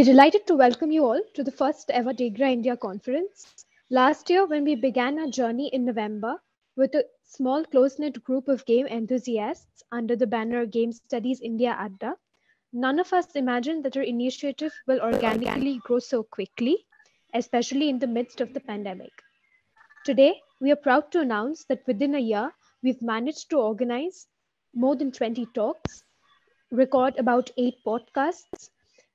We're delighted to welcome you all to the first ever DIGRA India conference. Last year, when we began our journey in November with a small close-knit group of game enthusiasts under the banner Game Studies India Adda, none of us imagined that our initiative will organically grow so quickly, especially in the midst of the pandemic. Today, we are proud to announce that within a year, we've managed to organize more than 20 talks, record about eight podcasts,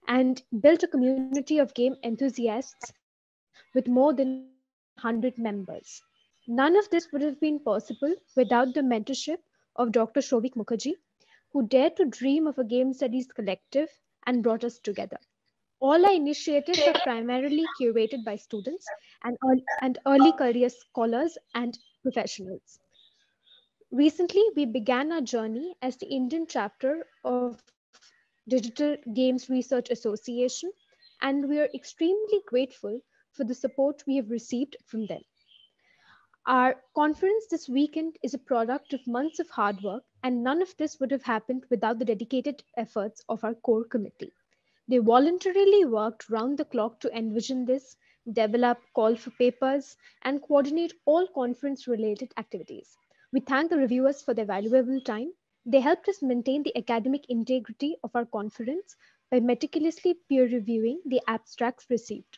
and built a community of game enthusiasts with more than 100 members. None of this would have been possible without the mentorship of Dr. Souvik Mukherjee, who dared to dream of a game studies collective and brought us together. All our initiatives are primarily curated by students and, and early career scholars and professionals. Recently, we began our journey as the Indian chapter of Digital Games Research Association, and we are extremely grateful for the support we have received from them. Our conference this weekend is a product of months of hard work, and none of this would have happened without the dedicated efforts of our core committee. They voluntarily worked round the clock to envision this, develop call for papers, and coordinate all conference related activities. We thank the reviewers for their valuable time they helped us maintain the academic integrity of our conference by meticulously peer reviewing the abstracts received.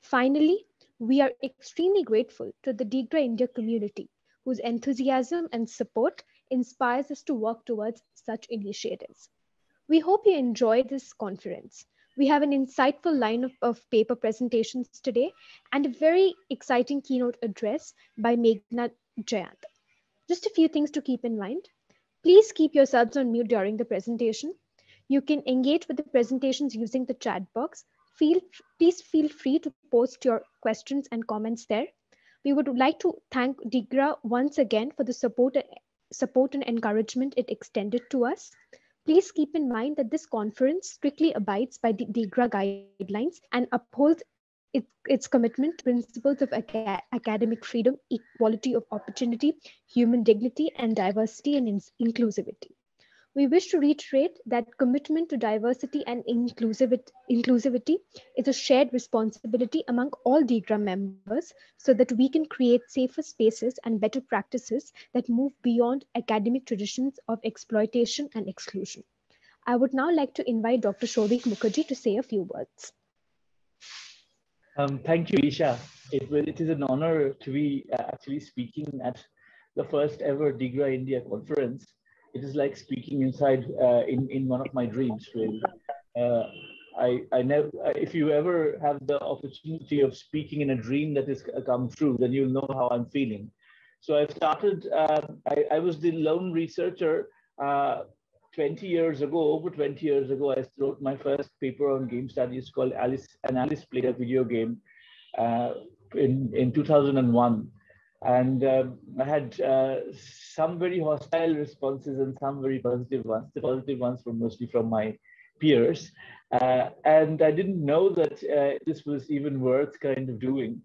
Finally, we are extremely grateful to the DIGRA India community, whose enthusiasm and support inspires us to work towards such initiatives. We hope you enjoy this conference. We have an insightful lineup of paper presentations today and a very exciting keynote address by Meghna Jayanth. Just a few things to keep in mind. Please keep yourselves on mute during the presentation. You can engage with the presentations using the chat box. Feel, please feel free to post your questions and comments there. We would like to thank DIGRA once again for the support, support and encouragement it extended to us. Please keep in mind that this conference strictly abides by the DIGRA guidelines and upholds it, its commitment to principles of aca academic freedom, equality of opportunity, human dignity, and diversity and in inclusivity. We wish to reiterate that commitment to diversity and inclusivity, inclusivity is a shared responsibility among all DIGRA members so that we can create safer spaces and better practices that move beyond academic traditions of exploitation and exclusion. I would now like to invite Dr. Souvik Mukherjee to say a few words. Um, thank you, Isha. It, it is an honor to be uh, actually speaking at the first ever DIGRA India conference. It is like speaking inside uh, in, in one of my dreams, really. Uh, I, I never, if you ever have the opportunity of speaking in a dream that has come true, then you'll know how I'm feeling. So I've started, um, I, I was the lone researcher uh, 20 years ago, over 20 years ago, I wrote my first paper on game studies called Alice and Alice Played a Video Game uh, in, in 2001. And um, I had uh, some very hostile responses and some very positive ones. The positive ones were mostly from my peers. Uh, and I didn't know that uh, this was even worth kind of doing.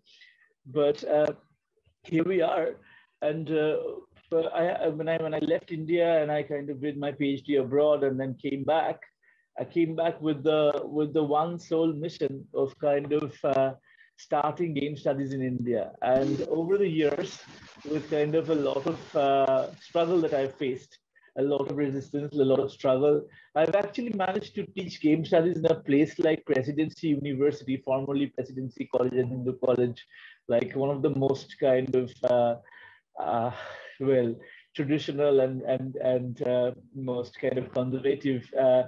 But uh, here we are. And uh, but I, when I when I left India and I kind of did my PhD abroad and then came back, I came back with the with the one sole mission of kind of uh, starting game studies in India. And over the years, with kind of a lot of uh, struggle that I've faced, a lot of resistance, a lot of struggle, I've actually managed to teach game studies in a place like Presidency University, formerly Presidency College and Hindu College, like one of the most kind of uh, uh, well traditional and and and uh, most kind of conservative uh,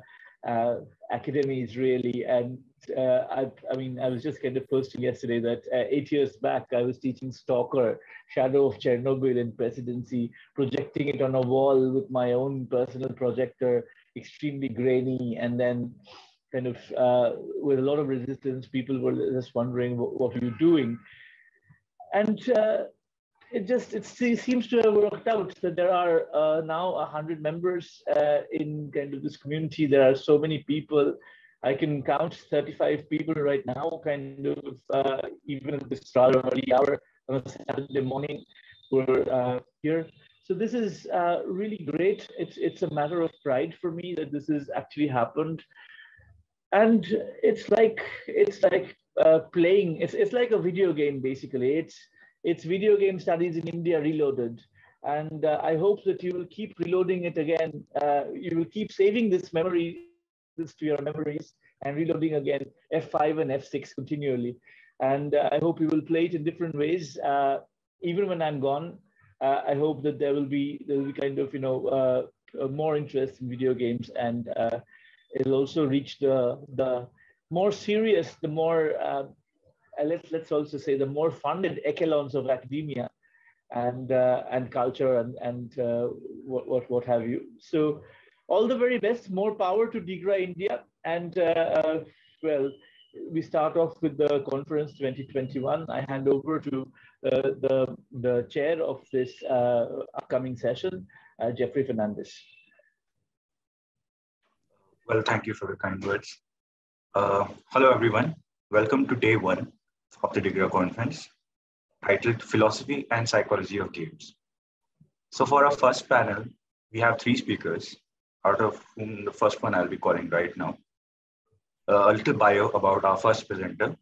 uh, academies really. And uh, I, I mean i was just kind of posting yesterday that uh, eight years back i was teaching stalker shadow of chernobyl in presidency projecting it on a wall with my own personal projector extremely grainy and then kind of uh, with a lot of resistance people were just wondering what, what are you doing? And it just it seems to have worked out that there are uh, now 100 members uh, in kind of this community. There are so many people. I can count 35 people right now kind of uh, even at this rather early hour on a saturday morning who are uh, here. So this is uh, really great. It's it's a matter of pride for me that this has actually happened. And it's like it's like uh, playing. It's it's like a video game basically. It's it's video game studies in India reloaded. And uh, I hope that you will keep reloading it again. Uh, you will keep saving this memory, this to your memories, and reloading again F5 and F6 continually. And uh, I hope you will play it in different ways. Uh, even when I'm gone, uh, I hope that there will be there will be kind of you know uh, more interest in video games, and it'll also reach the the more serious, the more let's let's also say the more funded echelons of academia and uh, and culture and and uh, what, what what have you. So all the very best. More power to DIGRA India. And uh, well, we start off with the conference 2021. I hand over to uh, the the chair of this uh, upcoming session, uh, Jeffrey Fernandez. Well, thank you for the kind words. hello, everyone. Welcome to day one of the DIGRA conference titled Philosophy and Psychology of Games. So for our first panel, we have three speakers, out of whom the first one I'll be calling right now. Uh, a little bio about our first presenter.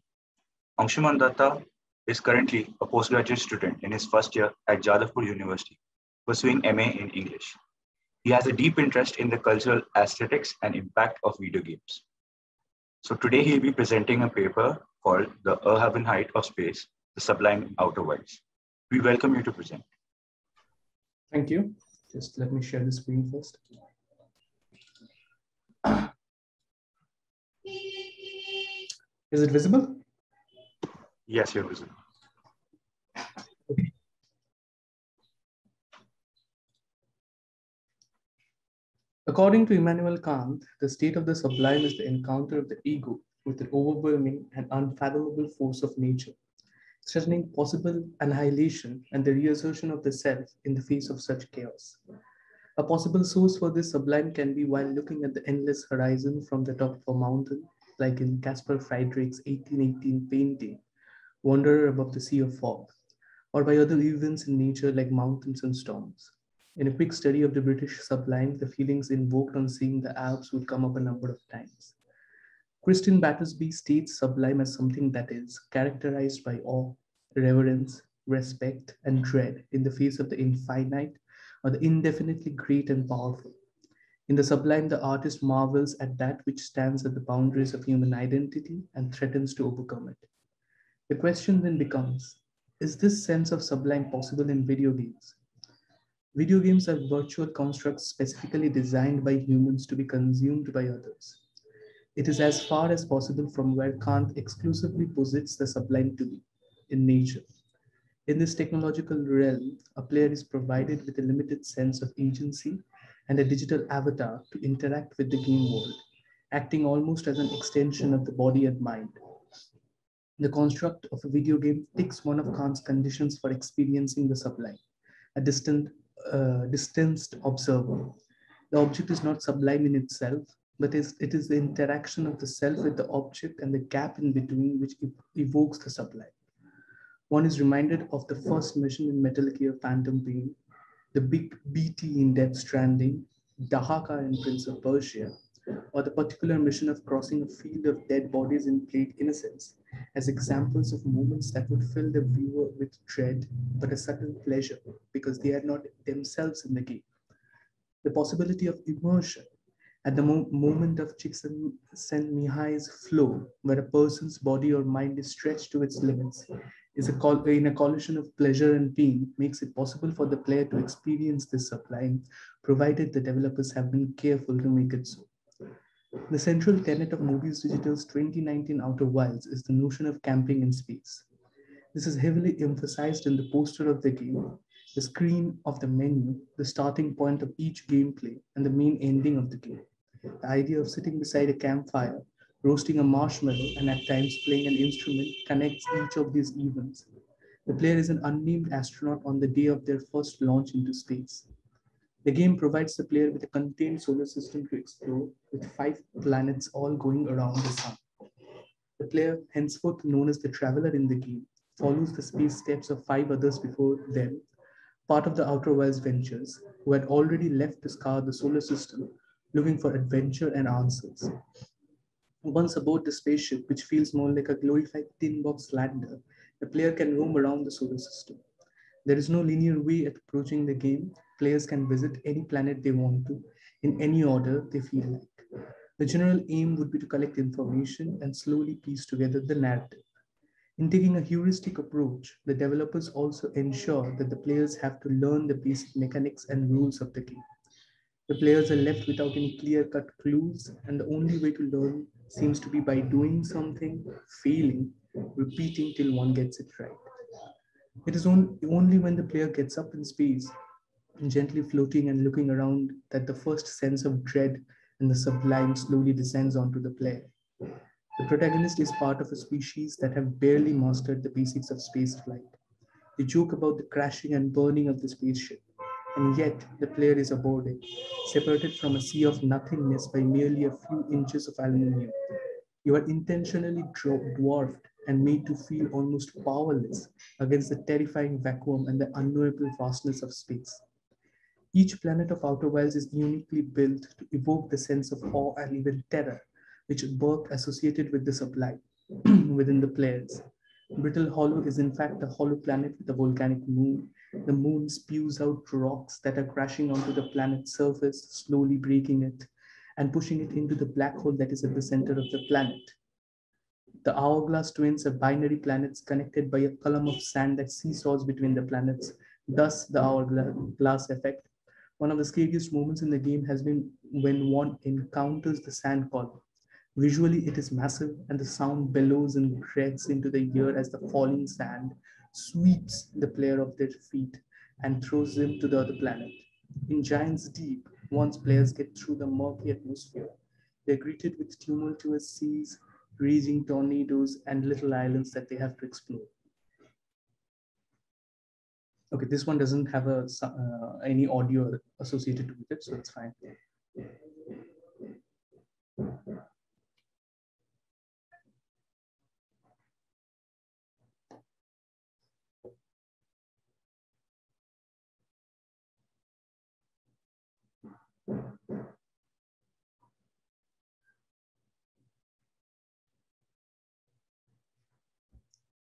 Angshuman Dutta is currently a postgraduate student in his first year at Jadavpur University, pursuing MA in English. He has a deep interest in the cultural aesthetics and impact of video games. So today he'll be presenting a paper called The Erhabenheit of Space, the sublime outer wilds. We welcome you to present. Thank you. Just let me share the screen first. Is it visible? Yes, you're visible. According to Immanuel Kant, the state of the sublime is the encounter of the ego with the overwhelming and unfathomable force of nature threatening possible annihilation and the reassertion of the self in the face of such chaos. A possible source for this sublime can be while looking at the endless horizon from the top of a mountain, like in Caspar Friedrich's 1818 painting, Wanderer Above the Sea of Fog, or by other events in nature like mountains and storms. In a quick study of the British sublime, the feelings invoked on seeing the Alps would come up a number of times. Christine Battersby states sublime as something that is characterized by awe, reverence, respect, and dread in the face of the infinite or the indefinitely great and powerful. In the sublime, the artist marvels at that which stands at the boundaries of human identity and threatens to overcome it. The question then becomes Is this sense of sublime possible in video games? Video games are virtual constructs specifically designed by humans to be consumed by others. It is as far as possible from where Kant exclusively posits the sublime to be, in nature. In this technological realm, a player is provided with a limited sense of agency and a digital avatar to interact with the game world, acting almost as an extension of the body and mind. The construct of a video game ticks one of Kant's conditions for experiencing the sublime, a distant, uh, distanced observer. The object is not sublime in itself, but it is the interaction of the self with the object and the gap in between which evokes the sublime. One is reminded of the first mission in Metal Gear Phantom Pain, the big BT in Death Stranding, Dahaka in Prince of Persia, or the particular mission of crossing a field of dead bodies in Plague Tale Innocence as examples of moments that would fill the viewer with dread but a sudden pleasure because they are not themselves in the game. The possibility of immersion at the mo moment of Csikszentmihalyi's flow, where a person's body or mind is stretched to its limits, is a call in a collision of pleasure and pain, makes it possible for the player to experience this sublime, provided the developers have been careful to make it so. The central tenet of Mobius Digital's 2019 Outer Wilds is the notion of camping in space. This is heavily emphasized in the poster of the game, the screen of the menu, the starting point of each gameplay, and the main ending of the game. The idea of sitting beside a campfire, roasting a marshmallow, and at times playing an instrument connects each of these events. The player is an unnamed astronaut on the day of their first launch into space. The game provides the player with a contained solar system to explore, with five planets all going around the sun. The player, henceforth known as the traveler in the game, follows the space steps of five others before them, part of the Outer Wilds Ventures, who had already left to scour the solar system looking for adventure and answers. Once aboard the spaceship, which feels more like a glorified tin box lander, the player can roam around the solar system. There is no linear way at approaching the game. Players can visit any planet they want to in any order they feel like. The general aim would be to collect information and slowly piece together the narrative. In taking a heuristic approach, the developers also ensure that the players have to learn the basic mechanics and rules of the game. The players are left without any clear-cut clues, and the only way to learn seems to be by doing something, failing, repeating till one gets it right. It is only when the player gets up in space, gently floating and looking around, that the first sense of dread and the sublime slowly descends onto the player. The protagonist is part of a species that have barely mastered the basics of spaceflight. They joke about the crashing and burning of the spaceship, and yet the player is aboard it, separated from a sea of nothingness by merely a few inches of aluminium. You are intentionally dwarfed and made to feel almost powerless against the terrifying vacuum and the unknowable vastness of space. Each planet of Outer Wilds is uniquely built to evoke the sense of awe and even terror which birth associated with the sublime within the players. Brittle Hollow is in fact a hollow planet with a volcanic moon. The moon spews out rocks that are crashing onto the planet's surface, slowly breaking it and pushing it into the black hole that is at the center of the planet. The hourglass twins are binary planets connected by a column of sand that seesaws between the planets, thus the hourglass effect. One of the scariest moments in the game has been when one encounters the sand column. Visually, it is massive, and the sound bellows and grets into the ear as the falling sand sweeps the player off their feet and throws them to the other planet. In Giants Deep, once players get through the murky atmosphere, they're greeted with tumultuous seas, raging tornadoes, and little islands that they have to explore. Okay, this one doesn't have a uh, any audio associated with it, so it's fine.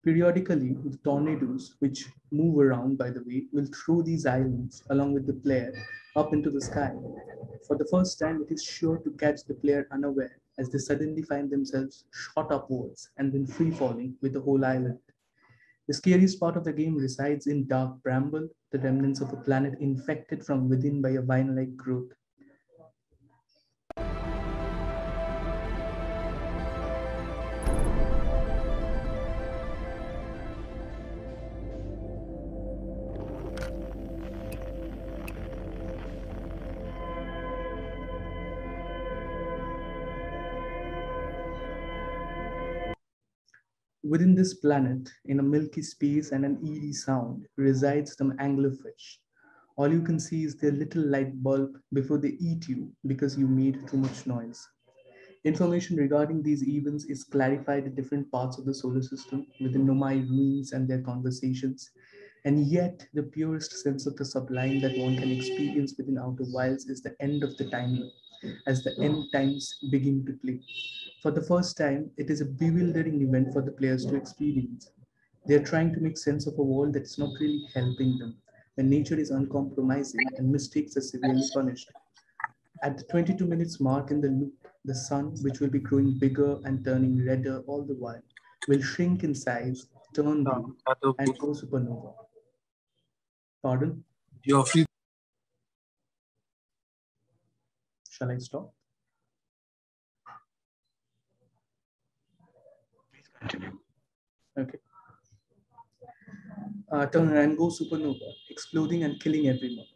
Periodically, the tornadoes, which move around, by the way, will throw these islands along with the player up into the sky. For the first time, it is sure to catch the player unaware as they suddenly find themselves shot upwards and then free falling with the whole island. The scariest part of the game resides in Dark Bramble, the remnants of a planet infected from within by a vine-like growth. Within this planet, in a milky space and an eerie sound, resides some anglerfish. All you can see is their little light bulb before they eat you because you made too much noise. Information regarding these events is clarified in different parts of the solar system within Nomai ruins and their conversations. And yet, the purest sense of the sublime that one can experience within Outer Wilds is the end of the timeline, as the end times begin to play. For the first time, it is a bewildering event for the players to experience. They are trying to make sense of a world that's not really helping them, when nature is uncompromising and mistakes are severely punished. At the 22 minutes mark in the loop, the sun, which will be growing bigger and turning redder all the while, will shrink in size, turn blue, and go supernova. Pardon? You're free. Shall I stop? Please Continue. Okay. Uh, turn and go supernova, exploding and killing everyone.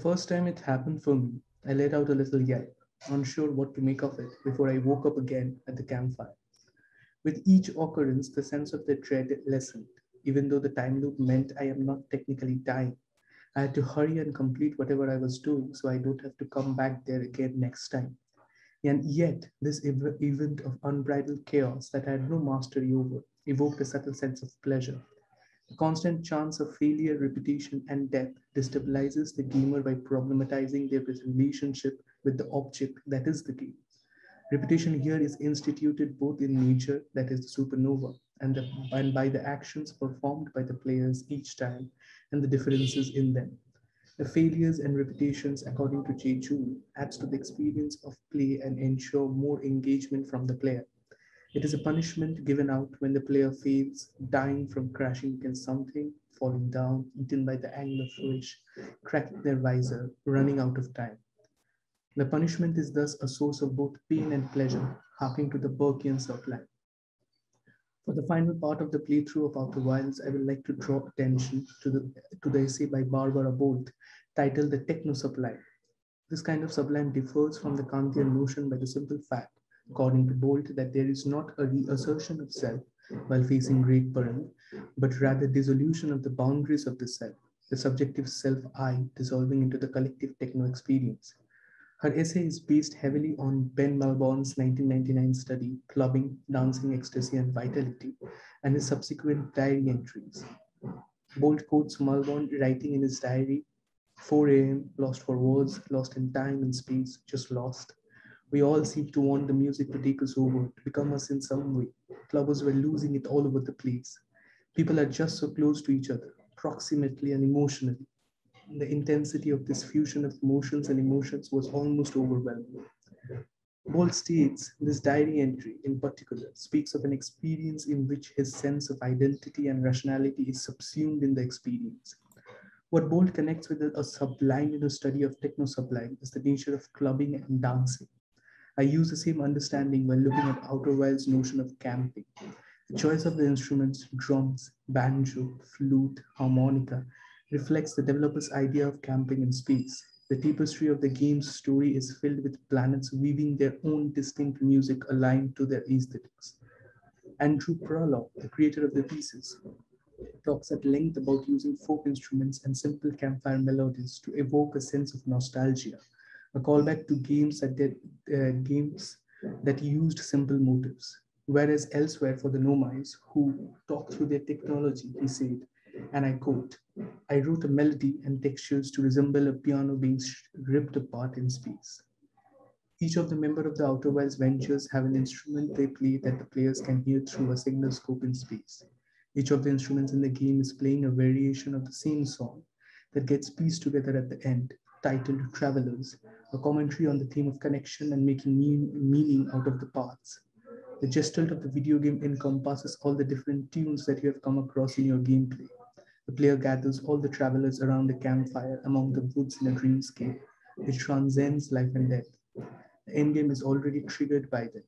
First time it happened for me, I let out a little yelp, unsure what to make of it before I woke up again at the campfire. With each occurrence, the sense of the dread lessened, even though the time loop meant I am not technically dying. I had to hurry and complete whatever I was doing so I don't have to come back there again next time. And yet, this ev- event of unbridled chaos that I had no mastery over evoked a subtle sense of pleasure. The constant chance of failure, repetition, and death destabilizes the gamer by problematizing their relationship with the object that is the game. Repetition here is instituted both in nature, that is the supernova, and, the, and by the actions performed by the players each time and the differences in them. The failures and repetitions, according to Jay Juul, adds to the experience of play and ensure more engagement from the player. It is a punishment given out when the player fails, dying from crashing against something, falling down, eaten by the anglerfish, cracking their visor, running out of time. The punishment is thus a source of both pain and pleasure, harking to the Burkean sublime. For the final part of the playthrough of Outer Wilds, I would like to draw attention to the, to the essay by Barbara Bolt titled The Techno Sublime. This kind of sublime differs from the Kantian notion by the simple fact, according to Bolt, that there is not a reassertion of self while facing great peril, but rather dissolution of the boundaries of the self, the subjective self I dissolving into the collective techno experience. Her essay is based heavily on Ben Malbon's 1999 study, Clubbing, Dancing, Ecstasy, and Vitality, and his subsequent diary entries. Bolt quotes Malbon writing in his diary 4 a.m., lost for words, lost in time and space, just lost. We all seem to want the music to take us over, to become us in some way. Clubbers were losing it all over the place. People are just so close to each other, proximately and emotionally the intensity of this fusion of emotions and emotions was almost overwhelming. Bolt states this diary entry in particular speaks of an experience in which his sense of identity and rationality is subsumed in the experience. What Bolt connects with a sublime in the study of techno sublime is the nature of clubbing and dancing. I use the same understanding when looking at Outer Wilds' notion of camping. The choice of the instruments, drums, banjo, flute, harmonica, reflects the developer's idea of camping in space. The tapestry of the game's story is filled with planets weaving their own distinct music aligned to their aesthetics. Andrew Prahlow, the creator of the pieces, talks at length about using folk instruments and simple campfire melodies to evoke a sense of nostalgia, a callback to games that did, uh, games that used simple motives. Whereas elsewhere for the Nomise, who talk through their technology, he said, and I quote, I wrote a melody and textures to resemble a piano being ripped apart in space. Each of the members of the Outer Wilds ventures have an instrument they play that the players can hear through a signal scope in space. Each of the instruments in the game is playing a variation of the same song that gets pieced together at the end, titled Travelers, a commentary on the theme of connection and making mean, meaning out of the parts. The gestalt of the video game encompasses all the different tunes that you have come across in your gameplay. The player gathers all the travelers around a campfire among the woods in a dreamscape, which transcends life and death. The endgame is already triggered by them.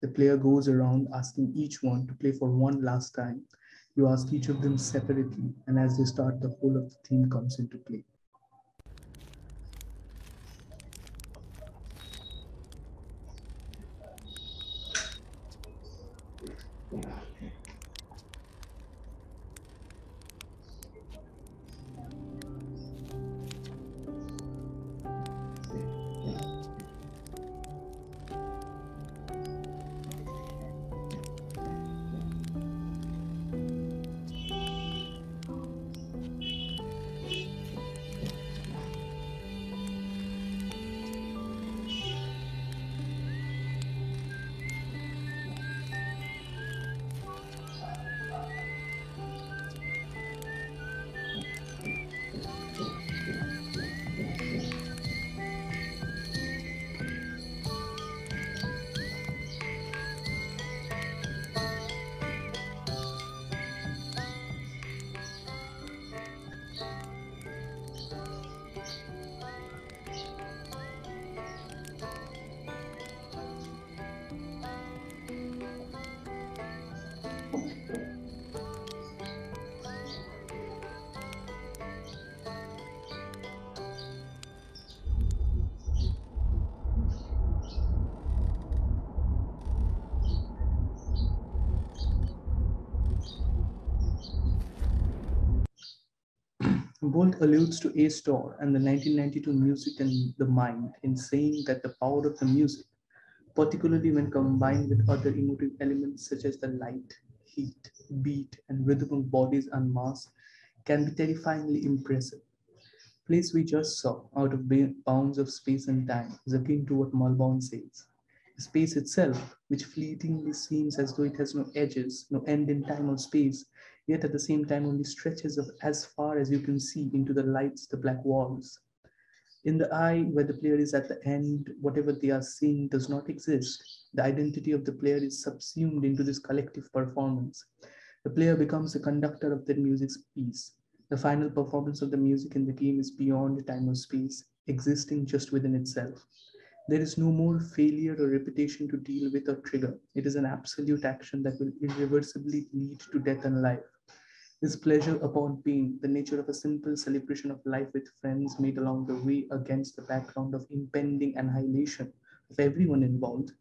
The player goes around asking each one to play for one last time. You ask each of them separately, and as they start, the whole of the theme comes into play. Alludes to Astor and the 1992 music and the mind in saying that the power of the music, particularly when combined with other emotive elements such as the light, heat, beat, and rhythm of bodies unmasked, can be terrifyingly impressive. Place we just saw out of bounds of space and time is akin to what Malbon says. Space itself, which fleetingly seems as though it has no edges, no end in time or space, yet at the same time only stretches of as far as you can see into the lights, the black walls. In the eye, where the player is at the end, whatever they are seeing does not exist. The identity of the player is subsumed into this collective performance. The player becomes the conductor of that music's piece. The final performance of the music in the game is beyond time or space, existing just within itself. There is no more failure or repetition to deal with or trigger. It is an absolute action that will irreversibly lead to death and life. This pleasure upon pain, the nature of a simple celebration of life with friends made along the way against the background of impending annihilation of everyone involved,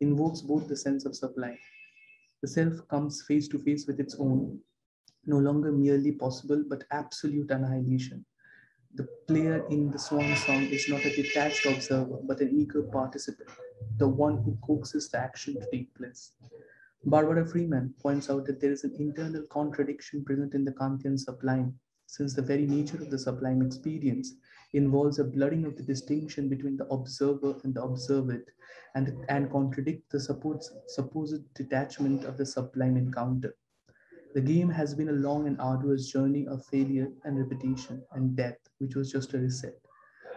invokes both the sense of sublime. The self comes face to face with its own, no longer merely possible, but absolute annihilation. The player in the swan song is not a detached observer, but an eager participant, the one who coaxes the action to take place. Barbara Freeman points out that there is an internal contradiction present in the Kantian sublime, since the very nature of the sublime experience involves a blurring of the distinction between the observer and the observed, and, and contradict the supposed, supposed detachment of the sublime encounter. The game has been a long and arduous journey of failure and repetition and death, which was just a reset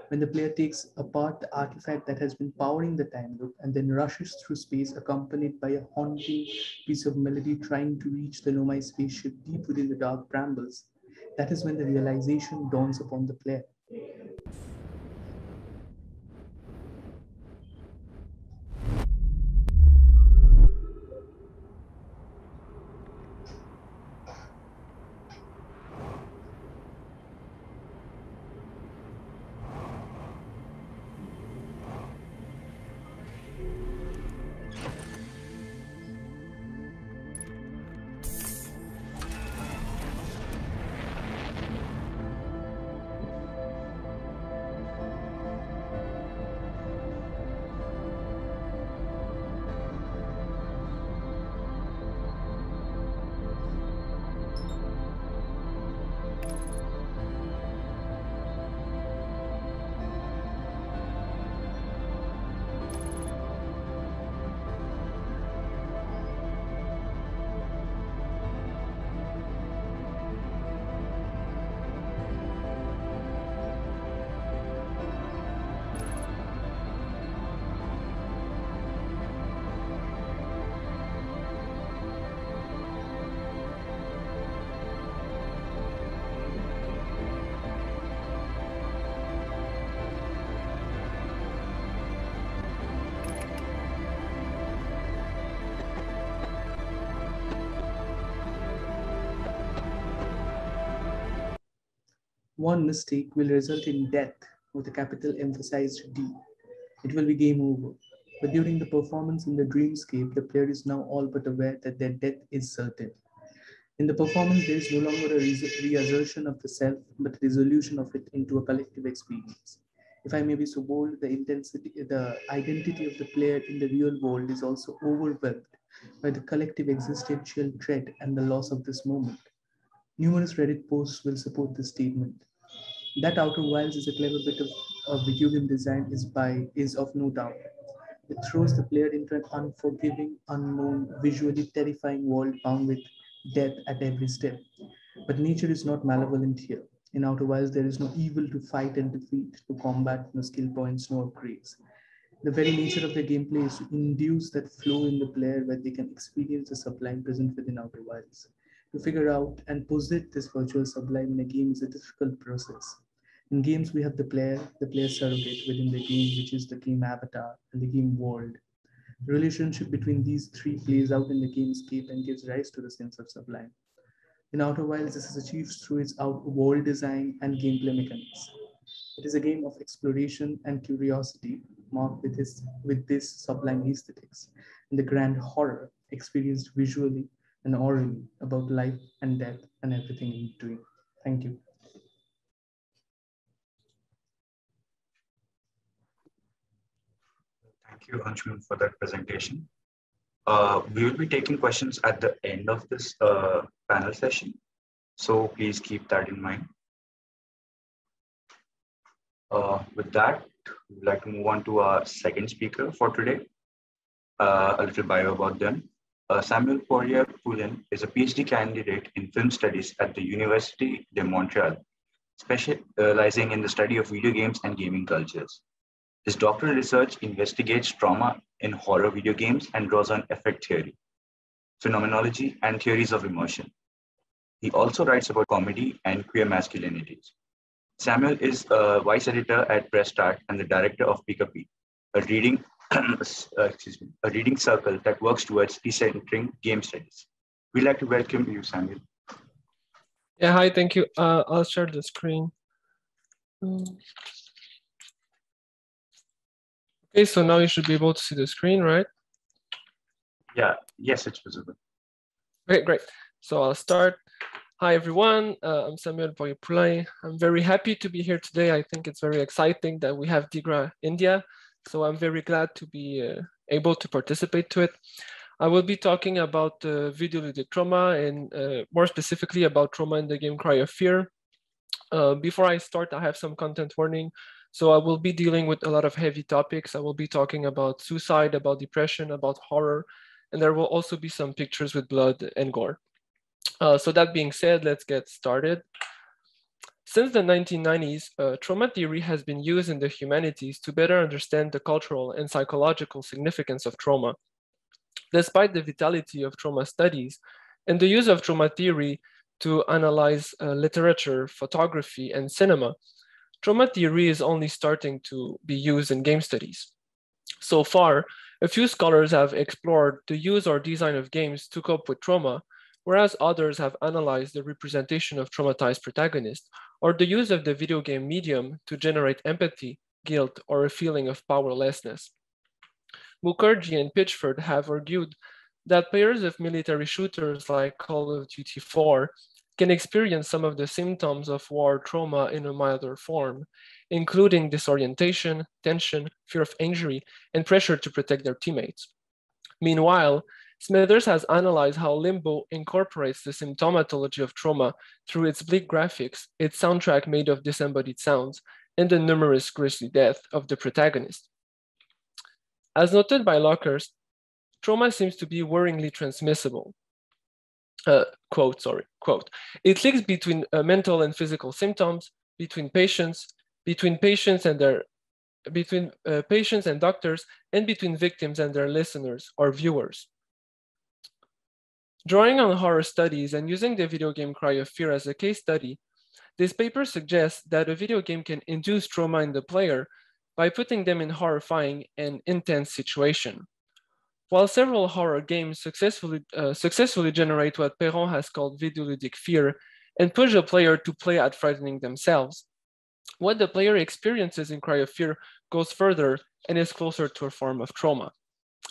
when the player takes apart the artifact that has been powering the time loop and then rushes through space accompanied by a haunting piece of melody trying to reach the Nomai spaceship deep within the dark brambles, that is when the realization dawns upon the player. One mistake will result in death with a capital emphasized D. It will be game over. But during the performance in the dreamscape, the player is now all but aware that their death is certain. In the performance, there is no longer a reassertion of the self, but resolution of it into a collective experience. If I may be so bold, the intensity, the identity of the player in the real world is also overwhelmed by the collective existential dread and the loss of this moment. Numerous Reddit posts will support this statement. That Outer Wilds is a clever bit of, of video game design is by is of no doubt. It throws the player into an unforgiving, unknown, visually terrifying world bound with death at every step. But nature is not malevolent here. In Outer Wilds, there is no evil to fight and defeat, to combat, no skill points, no upgrades. The very nature of the gameplay is to induce that flow in the player where they can experience the sublime present within Outer Wilds. To figure out and posit this virtual sublime in a game is a difficult process. In games, we have the player, the player surrogate within the game, which is the game avatar and the game world. The relationship between these three plays out in the gamescape and gives rise to the sense of sublime. In Outer Wilds, this is achieved through its out world design and gameplay mechanics. It is a game of exploration and curiosity marked with, this with this sublime aesthetics and the grand horror experienced visually and orally about life and death and everything in between. Thank you. Thank you, Angshuman, for that presentation. Uh, we will be taking questions at the end of this uh, panel session. So please keep that in mind. Uh, with that, we'd like to move on to our second speaker for today. Uh, a little bio about them. Uh, Samuel Poirier Poulin is a PhD candidate in film studies at the University de Montréal, specializing in the study of video games and gaming cultures. His doctoral research investigates trauma in horror video games and draws on affect theory, phenomenology, and theories of emotion. He also writes about comedy and queer masculinities. Samuel is a vice editor at Press Start and the director of Pika-P, a reading uh, excuse me, a reading circle that works towards decentering game studies. We'd like to welcome you, Samuel. Yeah, hi, thank you. Uh, I'll share the screen. Um, okay, so now you should be able to see the screen, right? Yeah, yes, it's visible. Okay, great. So I'll start. Hi, everyone. Uh, I'm Samuel Poirier I'm very happy to be here today. I think it's very exciting that we have DIGRA India so I'm very glad to be uh, able to participate to it. I will be talking about uh, videoludic trauma and uh, more specifically about trauma in the game Cry of Fear. Uh, before I start, I have some content warning. So I will be dealing with a lot of heavy topics. I will be talking about suicide, about depression, about horror, and there will also be some pictures with blood and gore. Uh, so that being said, let's get started. Since the 1990s, uh, trauma theory has been used in the humanities to better understand the cultural and psychological significance of trauma. Despite the vitality of trauma studies and the use of trauma theory to analyze uh, literature, photography, and cinema, trauma theory is only starting to be used in game studies. So far, a few scholars have explored the use or design of games to cope with trauma, whereas others have analyzed the representation of traumatized protagonists or the use of the video game medium to generate empathy, guilt, or a feeling of powerlessness. Mukherjee and Pitchford have argued that players of military shooters like Call of Duty 4 can experience some of the symptoms of war trauma in a milder form, including disorientation, tension, fear of injury, and pressure to protect their teammates. Meanwhile, Smithers has analyzed how Limbo incorporates the symptomatology of trauma through its bleak graphics, its soundtrack made of disembodied sounds, and the numerous grisly death of the protagonist. As noted by Luckhurst, trauma seems to be worryingly transmissible. Uh, quote, sorry, quote. It links between uh, mental and physical symptoms, between patients, between patients and their between uh, patients and doctors, and between victims and their listeners or viewers. Drawing on horror studies and using the video game Cry of Fear as a case study, this paper suggests that a video game can induce trauma in the player by putting them in horrifying and intense situation. While several horror games successfully, uh, successfully generate what Perron has called videoludic fear and push a player to play at frightening themselves, what the player experiences in Cry of Fear goes further and is closer to a form of trauma.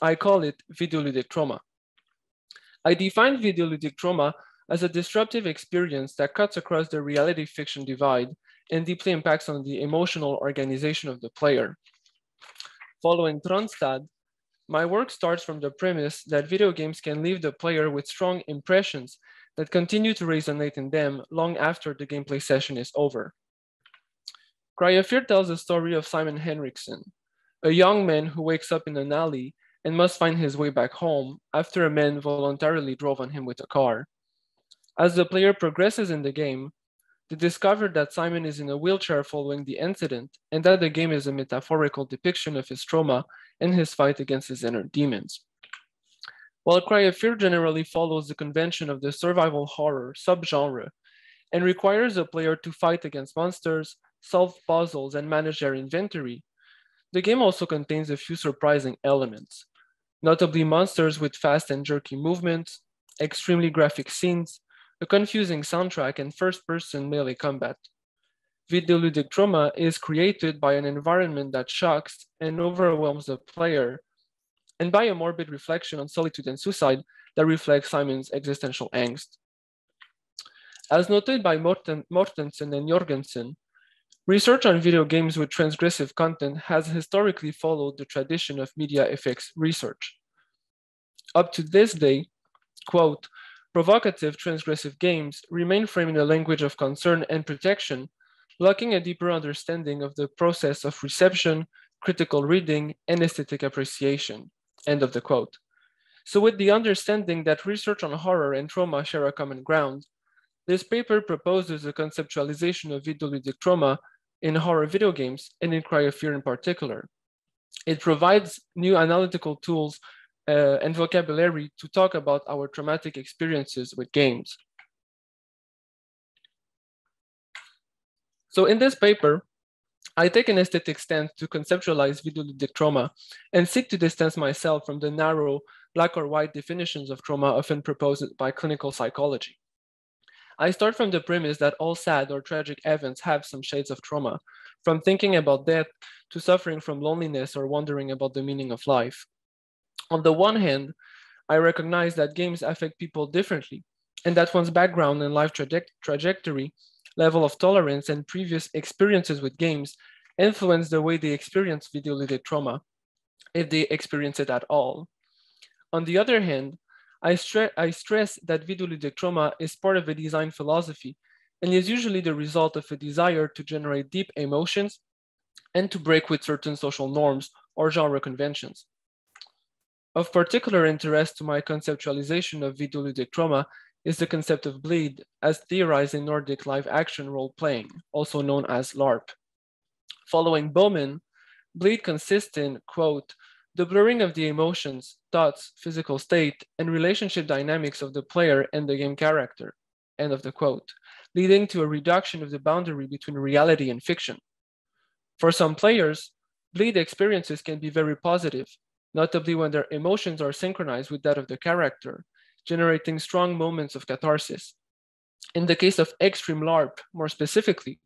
I call it videoludic trauma. I define videoludic trauma as a disruptive experience that cuts across the reality fiction divide and deeply impacts on the emotional organization of the player. Following Tronstad, my work starts from the premise that video games can leave the player with strong impressions that continue to resonate in them long after the gameplay session is over. Cry of Fear tells the story of Simon Henriksen, a young man who wakes up in an alley and must find his way back home after a man voluntarily drove on him with a car. As the player progresses in the game, they discover that Simon is in a wheelchair following the incident and that the game is a metaphorical depiction of his trauma and his fight against his inner demons. While Cry of Fear generally follows the convention of the survival horror subgenre and requires a player to fight against monsters, solve puzzles, and manage their inventory, the game also contains a few surprising elements notably monsters with fast and jerky movements, extremely graphic scenes, a confusing soundtrack, and first-person melee combat. Videoludic trauma is created by an environment that shocks and overwhelms the player, and by a morbid reflection on solitude and suicide that reflects Simon's existential angst. As noted by Morten, Mortensen and Jorgensen, Research on video games with transgressive content has historically followed the tradition of media effects research. Up to this day, quote, provocative transgressive games remain framed in a language of concern and protection, lacking a deeper understanding of the process of reception, critical reading, and aesthetic appreciation, end of the quote. So with the understanding that research on horror and trauma share a common ground, this paper proposes a conceptualization of videoludic trauma in horror video games and in Cry of Fear in particular. It provides new analytical tools uh, and vocabulary to talk about our traumatic experiences with games. So in this paper, I take an aesthetic stance to conceptualize videoludic trauma and seek to distance myself from the narrow black or white definitions of trauma often proposed by clinical psychology. I start from the premise that all sad or tragic events have some shades of trauma, from thinking about death to suffering from loneliness or wondering about the meaning of life. On the one hand, I recognize that games affect people differently, and that one's background and life traje trajectory, level of tolerance, and previous experiences with games influence the way they experience videoludic trauma, if they experience it at all. On the other hand, I, stre I stress that video videoludic trauma is part of a design philosophy and is usually the result of a desire to generate deep emotions and to break with certain social norms or genre conventions. Of particular interest to my conceptualization of videoludic trauma is the concept of bleed as theorized in Nordic live action role playing, also known as LARP. Following Bowman, bleed consists in, quote, the blurring of the emotions, thoughts, physical state, and relationship dynamics of the player and the game character, end of the quote, leading to a reduction of the boundary between reality and fiction. For some players, bleed experiences can be very positive, notably when their emotions are synchronized with that of the character, generating strong moments of catharsis. In the case of Extreme LARP, more specifically,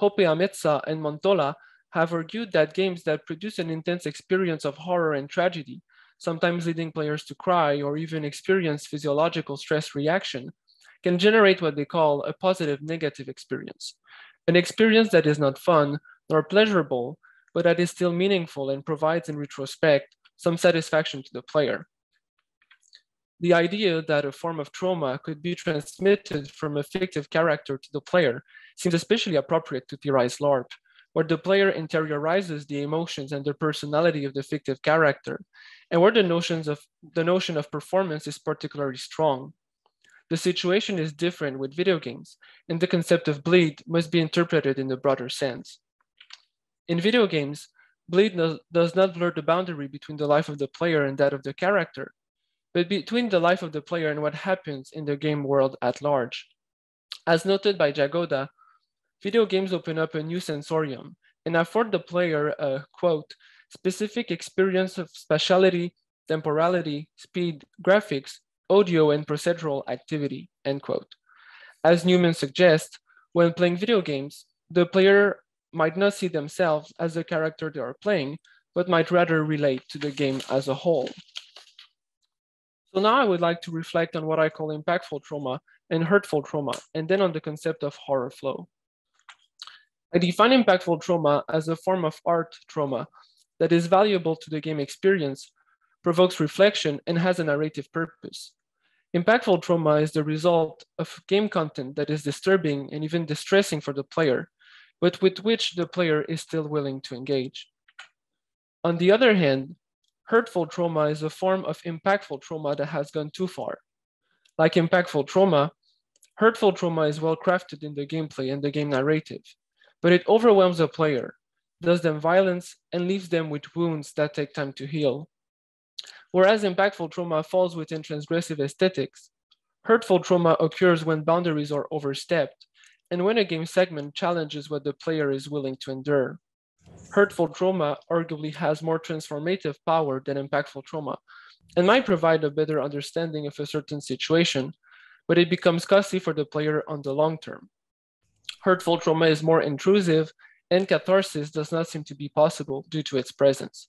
Hopeametsä and Montola have argued that games that produce an intense experience of horror and tragedy, sometimes leading players to cry or even experience physiological stress reaction, can generate what they call a positive negative experience, an experience that is not fun nor pleasurable, but that is still meaningful and provides in retrospect some satisfaction to the player. The idea that a form of trauma could be transmitted from a fictive character to the player seems especially appropriate to theorize LARP, where the player interiorizes the emotions and the personality of the fictive character, and where the notions of the notion of performance is particularly strong. The situation is different with video games, and the concept of bleed must be interpreted in the broader sense. In video games, bleed no, does not blur the boundary between the life of the player and that of the character, but between the life of the player and what happens in the game world at large. As noted by Jagoda, video games open up a new sensorium and afford the player a, quote, specific experience of spatiality, temporality, speed, graphics, audio, and procedural activity, end quote. As Newman suggests, when playing video games, the player might not see themselves as the character they are playing, but might rather relate to the game as a whole. So now I would like to reflect on what I call impactful trauma and hurtful trauma, and then on the concept of horror flow. I define impactful trauma as a form of art trauma that is valuable to the game experience, provokes reflection, and has a narrative purpose. Impactful trauma is the result of game content that is disturbing and even distressing for the player, but with which the player is still willing to engage. On the other hand, hurtful trauma is a form of impactful trauma that has gone too far. Like impactful trauma, hurtful trauma is well crafted in the gameplay and the game narrative but it overwhelms the player, does them violence, and leaves them with wounds that take time to heal. Whereas impactful trauma falls within transgressive aesthetics, hurtful trauma occurs when boundaries are overstepped and when a game segment challenges what the player is willing to endure. Hurtful trauma arguably has more transformative power than impactful trauma and might provide a better understanding of a certain situation, but it becomes costly for the player on the long term hurtful trauma is more intrusive, and catharsis does not seem to be possible due to its presence.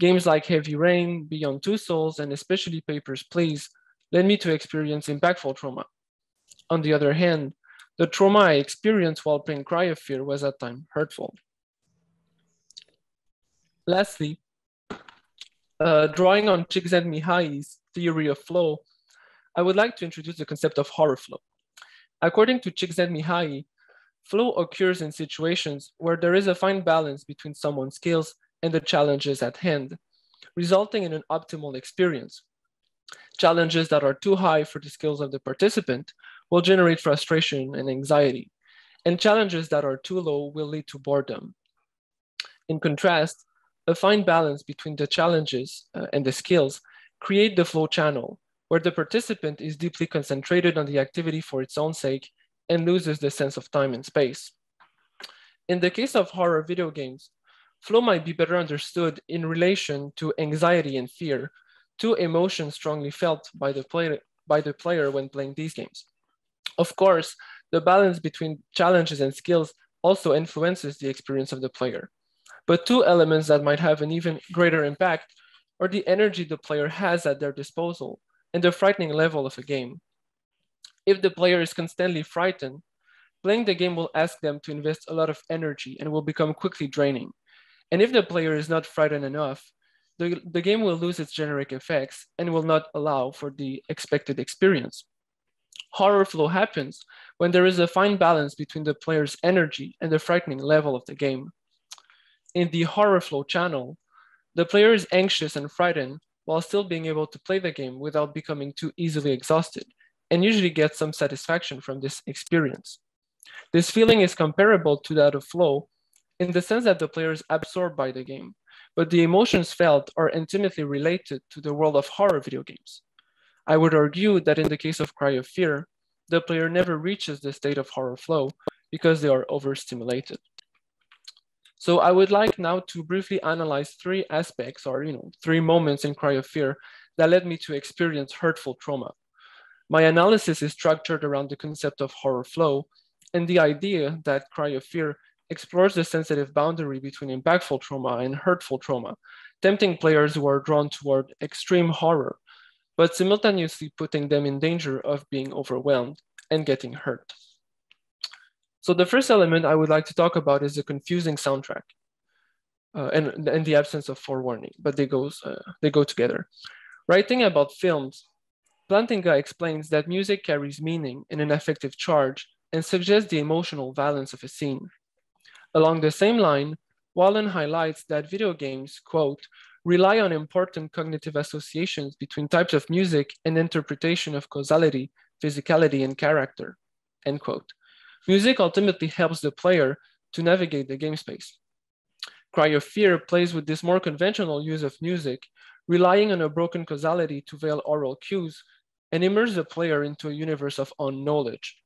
Games like Heavy Rain, Beyond Two Souls, and especially Papers, Please led me to experience impactful trauma. On the other hand, The trauma I experienced while playing Cry of Fear was at time hurtful. Lastly, uh, drawing on Csikszentmihalyi's theory of flow, I would like to introduce the concept of horror flow. According to Csikszentmihalyi, flow occurs in situations where there is a fine balance between someone's skills and the challenges at hand, resulting in an optimal experience. Challenges that are too high for the skills of the participant will generate frustration and anxiety, and challenges that are too low will lead to boredom. In contrast, a fine balance between the challenges uh, and the skills create the flow channel, where the participant is deeply concentrated on the activity for its own sake and loses the sense of time and space. In the case of horror video games, flow might be better understood in relation to anxiety and fear, two emotions strongly felt by the, player, by the player when playing these games. Of course, the balance between challenges and skills also influences the experience of the player. But two elements that might have an even greater impact are the energy the player has at their disposal and the frightening level of a game. If the player is constantly frightened, playing the game will ask them to invest a lot of energy and will become quickly draining. And if the player is not frightened enough, the, the game will lose its generic effects and will not allow for the expected experience. Horror flow happens when there is a fine balance between the player's energy and the frightening level of the game in the horror flow channel, the player is anxious and frightened while still being able to play the game without becoming too easily exhausted, and usually gets some satisfaction from this experience. This feeling is comparable to that of flow in the sense that the player is absorbed by the game, but the emotions felt are intimately related to the world of horror video games. I would argue that in the case of Cry of Fear, the player never reaches the state of horror flow because they are overstimulated. So I would like now to briefly analyze three aspects or you know three moments in Cry of Fear that led me to experience hurtful trauma. My analysis is structured around the concept of horror flow and the idea that Cry of Fear explores the sensitive boundary between impactful trauma and hurtful trauma, tempting players who are drawn toward extreme horror, but simultaneously putting them in danger of being overwhelmed and getting hurt. So the first element I would like to talk about is the confusing soundtrack uh, and, and the absence of forewarning, but they, goes, uh, they go together. Writing about films, Plantinga explains that music carries meaning and an affective charge and suggests the emotional valence of a scene. Along the same line, Whalen highlights that video games, quote, rely on important cognitive associations between types of music and interpretation of causality, physicality, and character, end quote. Music ultimately helps the player to navigate the game space. Cry of Fear plays with this more conventional use of music, relying on a broken causality to veil oral cues and immerse the player into a universe of unknowledge.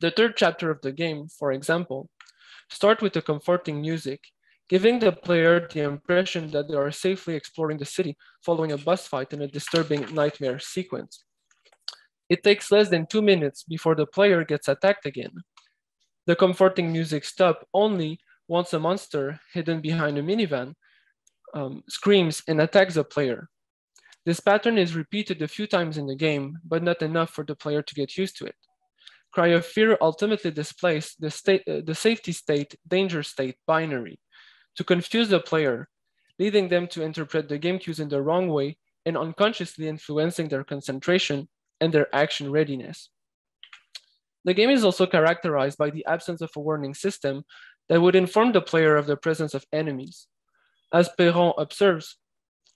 The third chapter of the game, for example, start with the comforting music, giving the player the impression that they are safely exploring the city following a bus fight in a disturbing nightmare sequence. It takes less than two minutes before the player gets attacked again. The comforting music stops only once a monster hidden behind a minivan um, screams and attacks the player. This pattern is repeated a few times in the game, but not enough for the player to get used to it. Cry of Fear ultimately displays the, state, uh, the safety state, danger state binary to confuse the player, leading them to interpret the game cues in the wrong way and unconsciously influencing their concentration and their action readiness. The game is also characterized by the absence of a warning system that would inform the player of the presence of enemies. As Perron observes,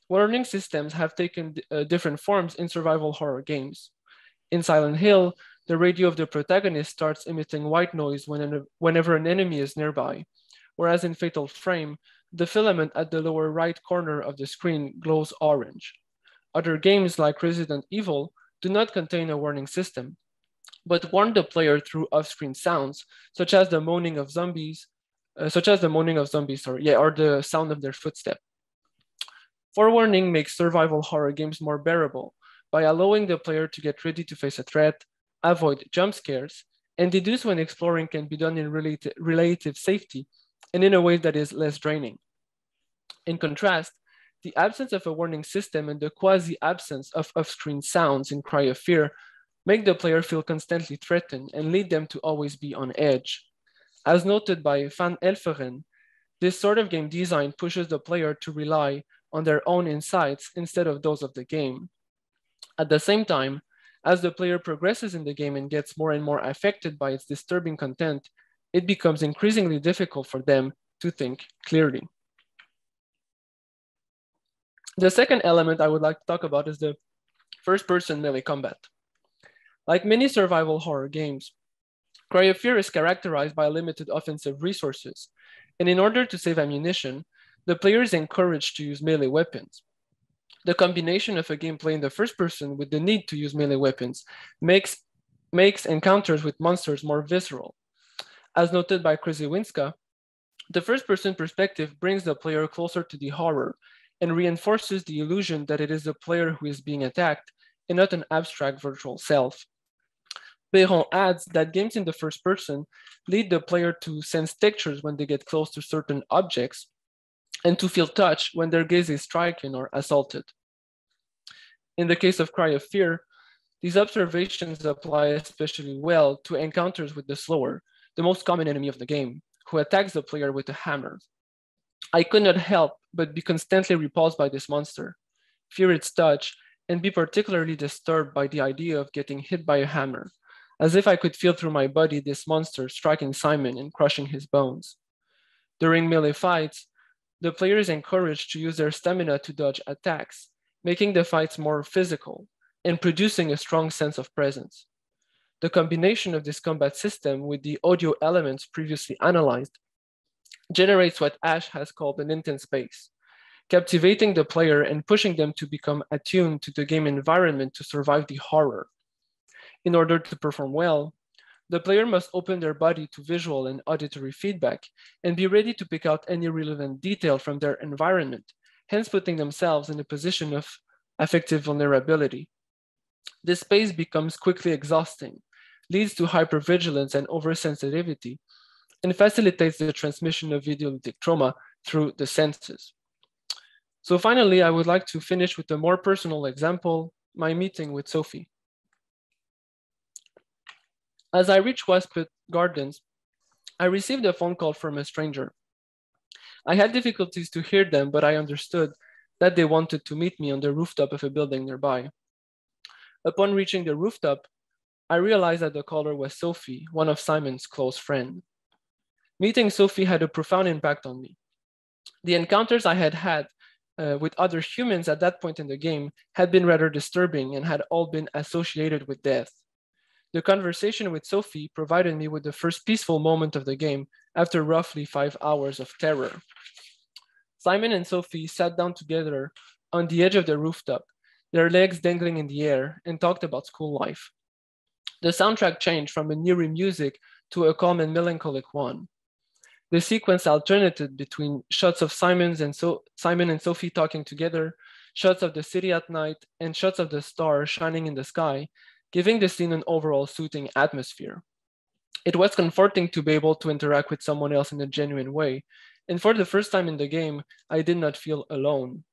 warning systems have taken uh, different forms in survival horror games. In Silent Hill, the radio of the protagonist starts emitting white noise when, whenever an enemy is nearby, whereas in Fatal Frame, the filament at the lower right corner of the screen glows orange. Other games like Resident Evil do not contain a warning system, but warn the player through off-screen sounds, such as the moaning of zombies, uh, such as the moaning of zombies, or yeah, or the sound of their footstep. Forewarning makes survival horror games more bearable by allowing the player to get ready to face a threat, avoid jump scares, and deduce when exploring can be done in relati relative safety and in a way that is less draining. In contrast, the absence of a warning system and the quasi absence of off-screen sounds in Cry of Fear make the player feel constantly threatened and lead them to always be on edge. As noted by Van Elferen, this sort of game design pushes the player to rely on their own insights instead of those of the game. At the same time, as the player progresses in the game and gets more and more affected by its disturbing content, it becomes increasingly difficult for them to think clearly. The second element I would like to talk about is the first person melee combat. Like many survival horror games, Cry of Fear is characterized by limited offensive resources, and in order to save ammunition, the player is encouraged to use melee weapons. The combination of a gameplay in the first person with the need to use melee weapons makes, makes encounters with monsters more visceral. As noted by Krzywinska, the first person perspective brings the player closer to the horror and reinforces the illusion that it is the player who is being attacked and not an abstract virtual self. Perron adds that games in the first person lead the player to sense textures when they get close to certain objects and to feel touch when their gaze is stricken or assaulted. In the case of Cry of Fear, these observations apply especially well to encounters with the slower, the most common enemy of the game, who attacks the player with a hammer. I could not help but be constantly repulsed by this monster, fear its touch, and be particularly disturbed by the idea of getting hit by a hammer, as if I could feel through my body this monster striking Simon and crushing his bones. During melee fights, the player is encouraged to use their stamina to dodge attacks, making the fights more physical and producing a strong sense of presence. The combination of this combat system with the audio elements previously analyzed generates what Ash has called an intense space, captivating the player and pushing them to become attuned to the game environment to survive the horror. In order to perform well, the player must open their body to visual and auditory feedback and be ready to pick out any relevant detail from their environment, hence putting themselves in a position of affective vulnerability. This space becomes quickly exhausting, leads to hypervigilance and oversensitivity, and facilitates the transmission of videoludic trauma through the senses. So finally, I would like to finish with a more personal example, my meeting with Sophie. As I reached Westpit Gardens, I received a phone call from a stranger. I had difficulties to hear them, but I understood that they wanted to meet me on the rooftop of a building nearby. Upon reaching the rooftop, I realized that the caller was Sophie, one of Simon's close friends. Meeting Sophie had a profound impact on me. The encounters I had had uh, with other humans at that point in the game had been rather disturbing and had all been associated with death. The conversation with Sophie provided me with the first peaceful moment of the game after roughly five hours of terror. Simon and Sophie sat down together on the edge of the rooftop, their legs dangling in the air, and talked about school life. The soundtrack changed from a eerie music to a calm and melancholic one. The sequence alternated between shots of Simon's and so- Simon and Sophie talking together, shots of the city at night, and shots of the stars shining in the sky, giving the scene an overall soothing atmosphere. It was comforting to be able to interact with someone else in a genuine way, and for the first time in the game, I did not feel alone.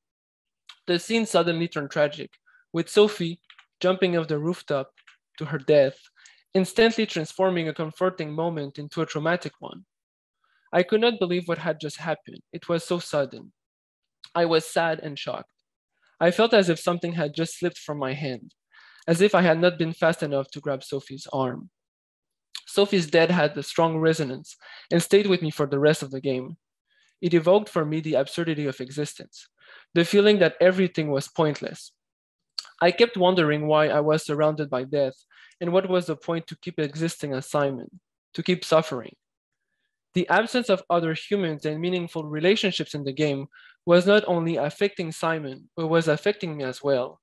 The scene suddenly turned tragic, with Sophie jumping off the rooftop to her death, instantly transforming a comforting moment into a traumatic one. I could not believe what had just happened. It was so sudden. I was sad and shocked. I felt as if something had just slipped from my hand as if I had not been fast enough to grab Sophie's arm. Sophie's death had a strong resonance and stayed with me for the rest of the game. It evoked for me the absurdity of existence, the feeling that everything was pointless. I kept wondering why I was surrounded by death and what was the point to keep existing as Simon, to keep suffering. The absence of other humans and meaningful relationships in the game was not only affecting Simon, but was affecting me as well.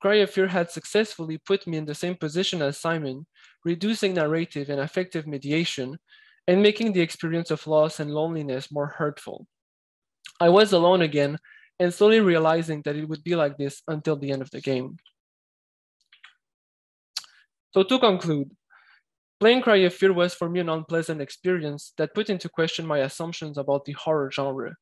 Cry of Fear had successfully put me in the same position as Simon, reducing narrative and affective mediation, and making the experience of loss and loneliness more hurtful. I was alone again and slowly realizing that it would be like this until the end of the game. So to conclude, playing Cry of Fear was for me an unpleasant experience that put into question my assumptions about the horror genre.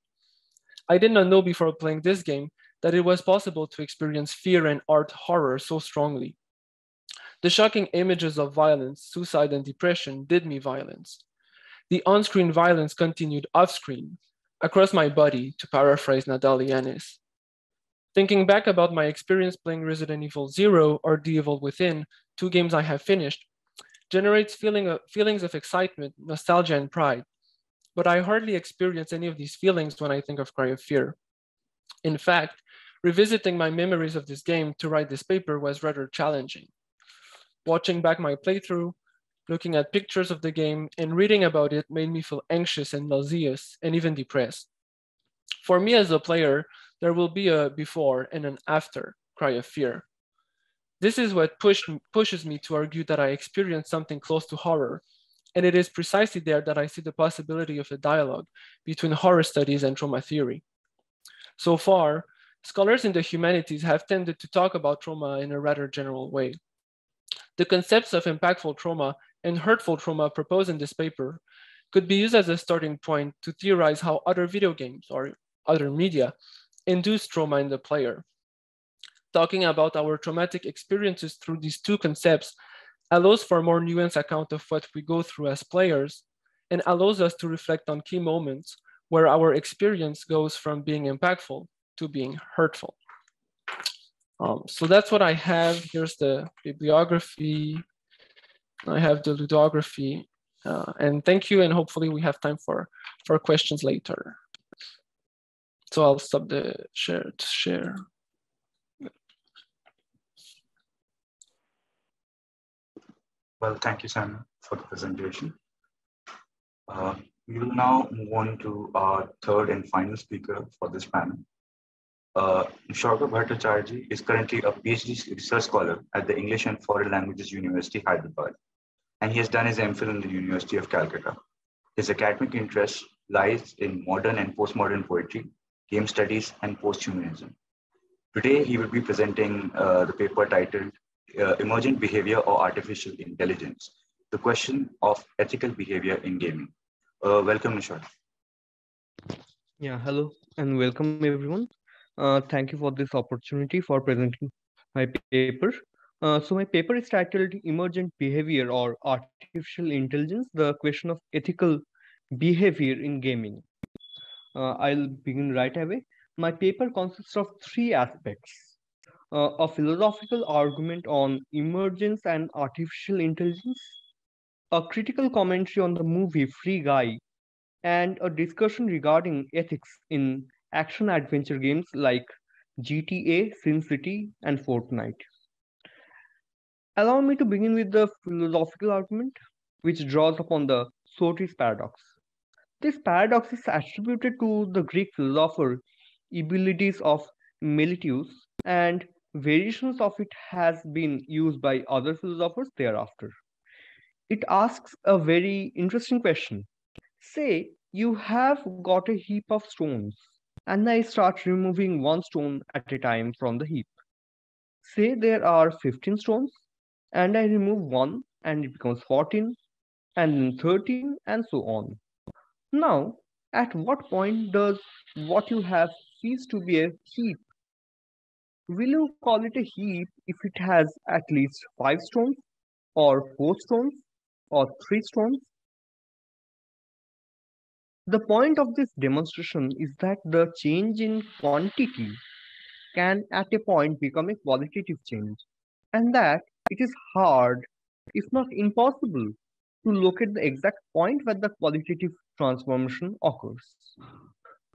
I did not know before playing this game that it was possible to experience fear and art horror so strongly. The shocking images of violence, suicide, and depression did me violence. The on screen violence continued off screen, across my body, to paraphrase Nadal Yannis. Thinking back about my experience playing Resident Evil 0 or The Evil Within, two games I have finished, generates feeling of, feelings of excitement, nostalgia, and pride. But I hardly experience any of these feelings when I think of Cry of Fear. In fact, revisiting my memories of this game to write this paper was rather challenging. Watching back my playthrough, looking at pictures of the game, and reading about it made me feel anxious and nauseous and even depressed. For me as a player, there will be a before and an after cry of fear. This is what pushed, pushes me to argue that I experienced something close to horror. And it is precisely there that I see the possibility of a dialogue between horror studies and trauma theory. So far, scholars in the humanities have tended to talk about trauma in a rather general way. The concepts of impactful trauma and hurtful trauma proposed in this paper could be used as a starting point to theorize how other video games or other media induce trauma in the player. Talking about our traumatic experiences through these two concepts allows for a more nuanced account of what we go through as players and allows us to reflect on key moments where our experience goes from being impactful to being hurtful. Um, so that's what I have. Here's the bibliography. I have the ludography. Uh, and thank you, and hopefully we have time for, for questions later. So I'll stop the share to share. Well, thank you, Sam, for the presentation. Uh, we will now move on to our third and final speaker for this panel. Uh, Nisarga Bhattacharjee is currently a PhD research scholar at the English and Foreign Languages University, Hyderabad, and he has done his MPhil in the University of Calcutta. His academic interest lies in modern and postmodern poetry, game studies, and posthumanism. Today, he will be presenting uh, the paper titled uh, Emergent Behavior or Artificial Intelligence, the question of ethical behavior in gaming. Uh, welcome, Nishad. Yeah, hello and welcome everyone. Uh, thank you for this opportunity for presenting my paper. Uh, so my paper is titled Emergent Behavior or Artificial Intelligence, the question of ethical behavior in gaming. Uh, I'll begin right away. My paper consists of three aspects. Uh, a philosophical argument on emergence and artificial intelligence, a critical commentary on the movie Free Guy, and a discussion regarding ethics in action adventure games like GTA, SimCity, and Fortnite. Allow me to begin with the philosophical argument, which draws upon the Sorites paradox. This paradox is attributed to the Greek philosopher Eubulides of Miletus, and variations of it has been used by other philosophers thereafter. It asks a very interesting question. Say you have got a heap of stones, and I start removing one stone at a time from the heap. Say there are 15 stones, and I remove one, and it becomes 14, and then 13, and so on. Now, at what point does what you have cease to be a heap? Will you call it a heap if it has at least five stones, or four stones, or three stones? The point of this demonstration is that the change in quantity can at a point become a qualitative change, and that it is hard, if not impossible, to locate the exact point where the qualitative transformation occurs.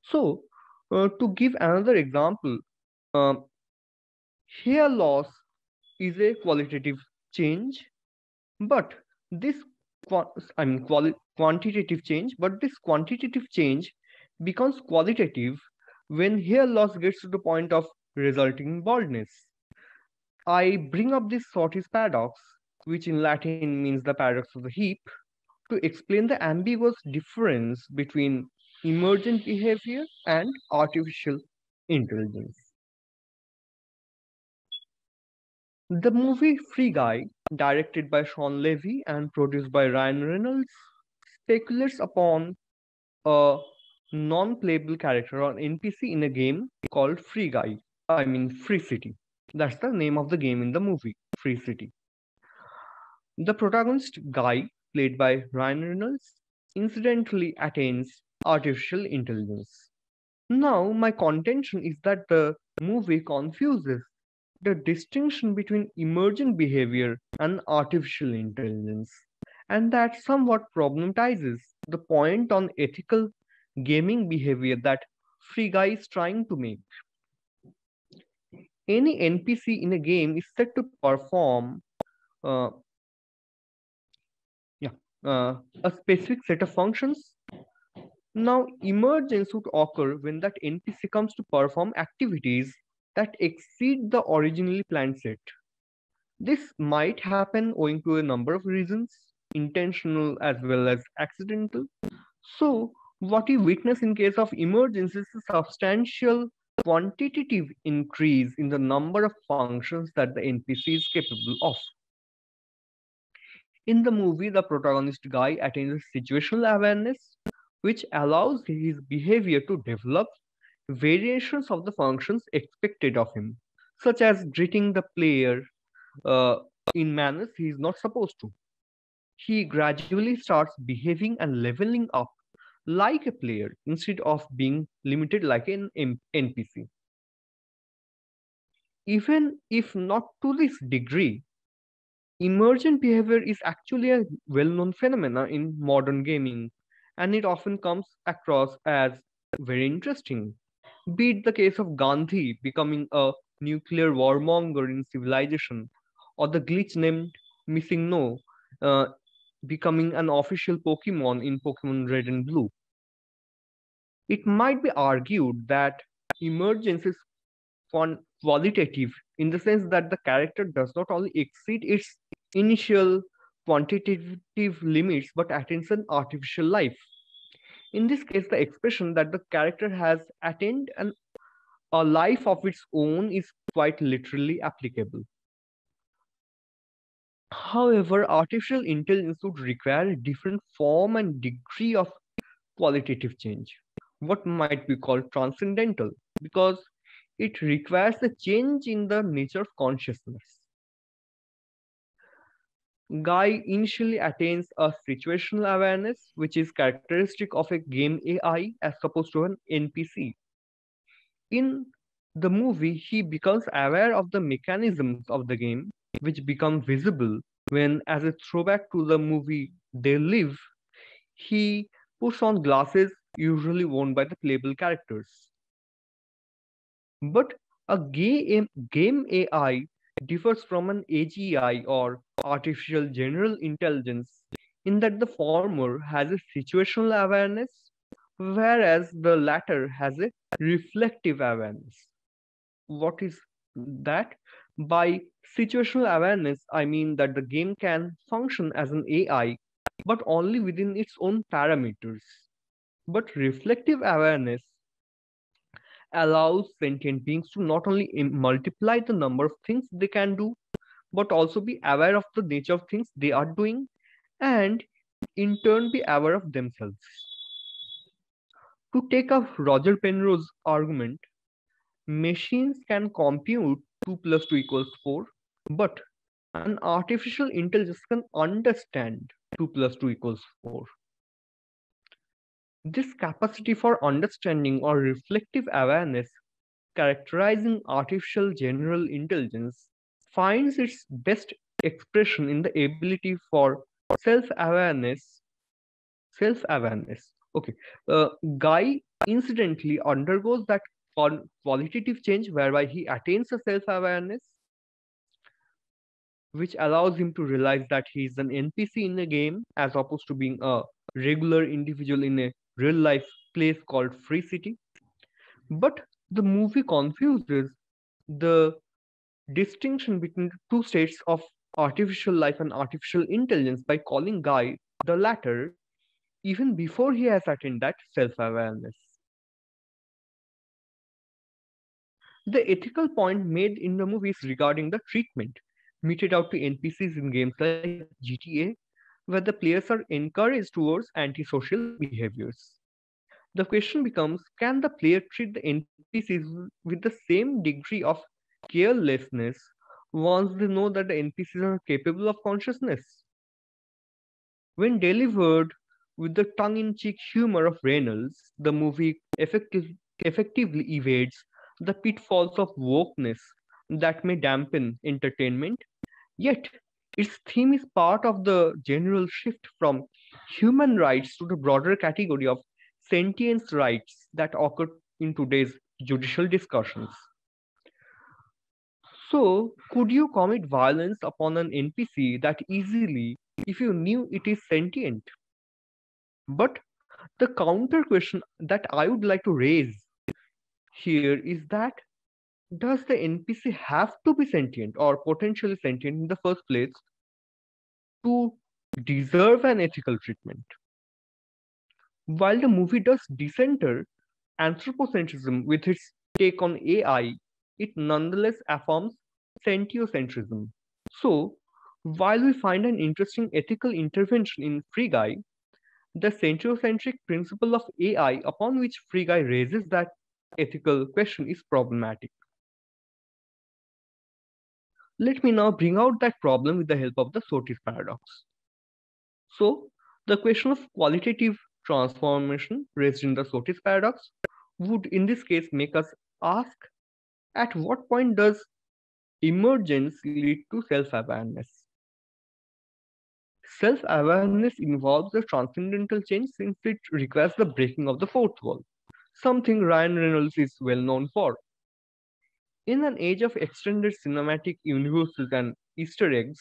So, uh, to give another example, uh, hair loss is a qualitative change, but this I mean quali quantitative change, but this quantitative change becomes qualitative when hair loss gets to the point of resulting in baldness. I bring up this Sorites paradox, which in Latin means the paradox of the heap, to explain the ambiguous difference between emergent behavior and artificial intelligence. The movie Free Guy, directed by Shawn Levy and produced by Ryan Reynolds, speculates upon a non-playable character or NPC in a game called Free Guy. I mean Free City. That's the name of the game in the movie, Free City. The protagonist, Guy, played by Ryan Reynolds, incidentally attains artificial intelligence. Now, my contention is that the movie confuses the distinction between emergent behavior and artificial intelligence, and that somewhat problematizes the point on ethical gaming behavior that Free Guy is trying to make. Any NPC in a game is set to perform uh, yeah, uh, a specific set of functions. Now, emergence would occur when that NPC comes to perform activities that exceed the originally planned set. This might happen owing to a number of reasons, intentional as well as accidental. So, what we witness in case of emergence is a substantial quantitative increase in the number of functions that the NPC is capable of. In the movie, the protagonist guy attains situational awareness, which allows his behavior to develop variations of the functions expected of him, such as greeting the player uh, in manners he is not supposed to. He gradually starts behaving and leveling up like a player instead of being limited like an NPC. Even if not to this degree, emergent behavior is actually a well-known phenomenon in modern gaming, and it often comes across as very interesting. Be it the case of Gandhi becoming a nuclear warmonger in Civilization, or the glitch named MissingNo uh, becoming an official Pokemon in Pokemon Red and Blue. It might be argued that emergence is qualitative in the sense that the character does not only exceed its initial quantitative limits but attains an artificial life. In this case, the expression that the character has attained an, a life of its own is quite literally applicable. However, artificial intelligence would require a different form and degree of qualitative change, what might be called transcendental, because it requires a change in the nature of consciousness. Guy initially attains a situational awareness, which is characteristic of a game AI as opposed to an NPC. In the movie, he becomes aware of the mechanisms of the game, which become visible when, as a throwback to the movie They Live, he puts on glasses usually worn by the playable characters. But a game, game AI differs from an AGI or artificial general intelligence in that the former has a situational awareness, whereas the latter has a reflective awareness. What is that? By situational awareness, I mean that the game can function as an AI, but only within its own parameters. But reflective awareness allows sentient beings to not only multiply the number of things they can do, but also be aware of the nature of things they are doing and in turn be aware of themselves. To take up Roger Penrose's argument, machines can compute 2 plus 2 equals 4, but an artificial intelligence can understand 2 plus 2 equals 4. This capacity for understanding or reflective awareness characterizing artificial general intelligence finds its best expression in the ability for self-awareness self-awareness okay uh, guy incidentally undergoes that qualitative change whereby he attains a self-awareness which allows him to realize that he is an npc in a game as opposed to being a regular individual in a real life place called Free City. But the movie confuses the distinction between two states of artificial life and artificial intelligence by calling Guy the latter even before he has attained that self-awareness. The ethical point made in the movie is regarding the treatment meted out to NPCs in games like GTA where the players are encouraged towards antisocial behaviors. The question becomes, can the player treat the NPCs with the same degree of carelessness once they know that the NPCs are capable of consciousness? When delivered with the tongue-in-cheek humor of Reynolds, the movie effective, effectively evades the pitfalls of wokeness that may dampen entertainment. Yet, its theme is part of the general shift from human rights to the broader category of sentience rights that occur in today's judicial discussions. So, could you commit violence upon an NPC that easily if you knew it is sentient? But the counter question that I would like to raise here is that does the NPC have to be sentient or potentially sentient in the first place to deserve an ethical treatment? While the movie does decenter anthropocentrism with its take on AI, it nonetheless affirms sentiocentrism. So, while we find an interesting ethical intervention in Free Guy, the sentiocentric principle of AI upon which Free Guy raises that ethical question is problematic. Let me now bring out that problem with the help of the Sorites paradox. So, the question of qualitative transformation raised in the Sorites paradox would in this case make us ask at what point does emergence lead to self-awareness? Self-awareness involves a transcendental change since it requires the breaking of the fourth wall, something Ryan Reynolds is well known for. In an age of extended cinematic universes and Easter eggs,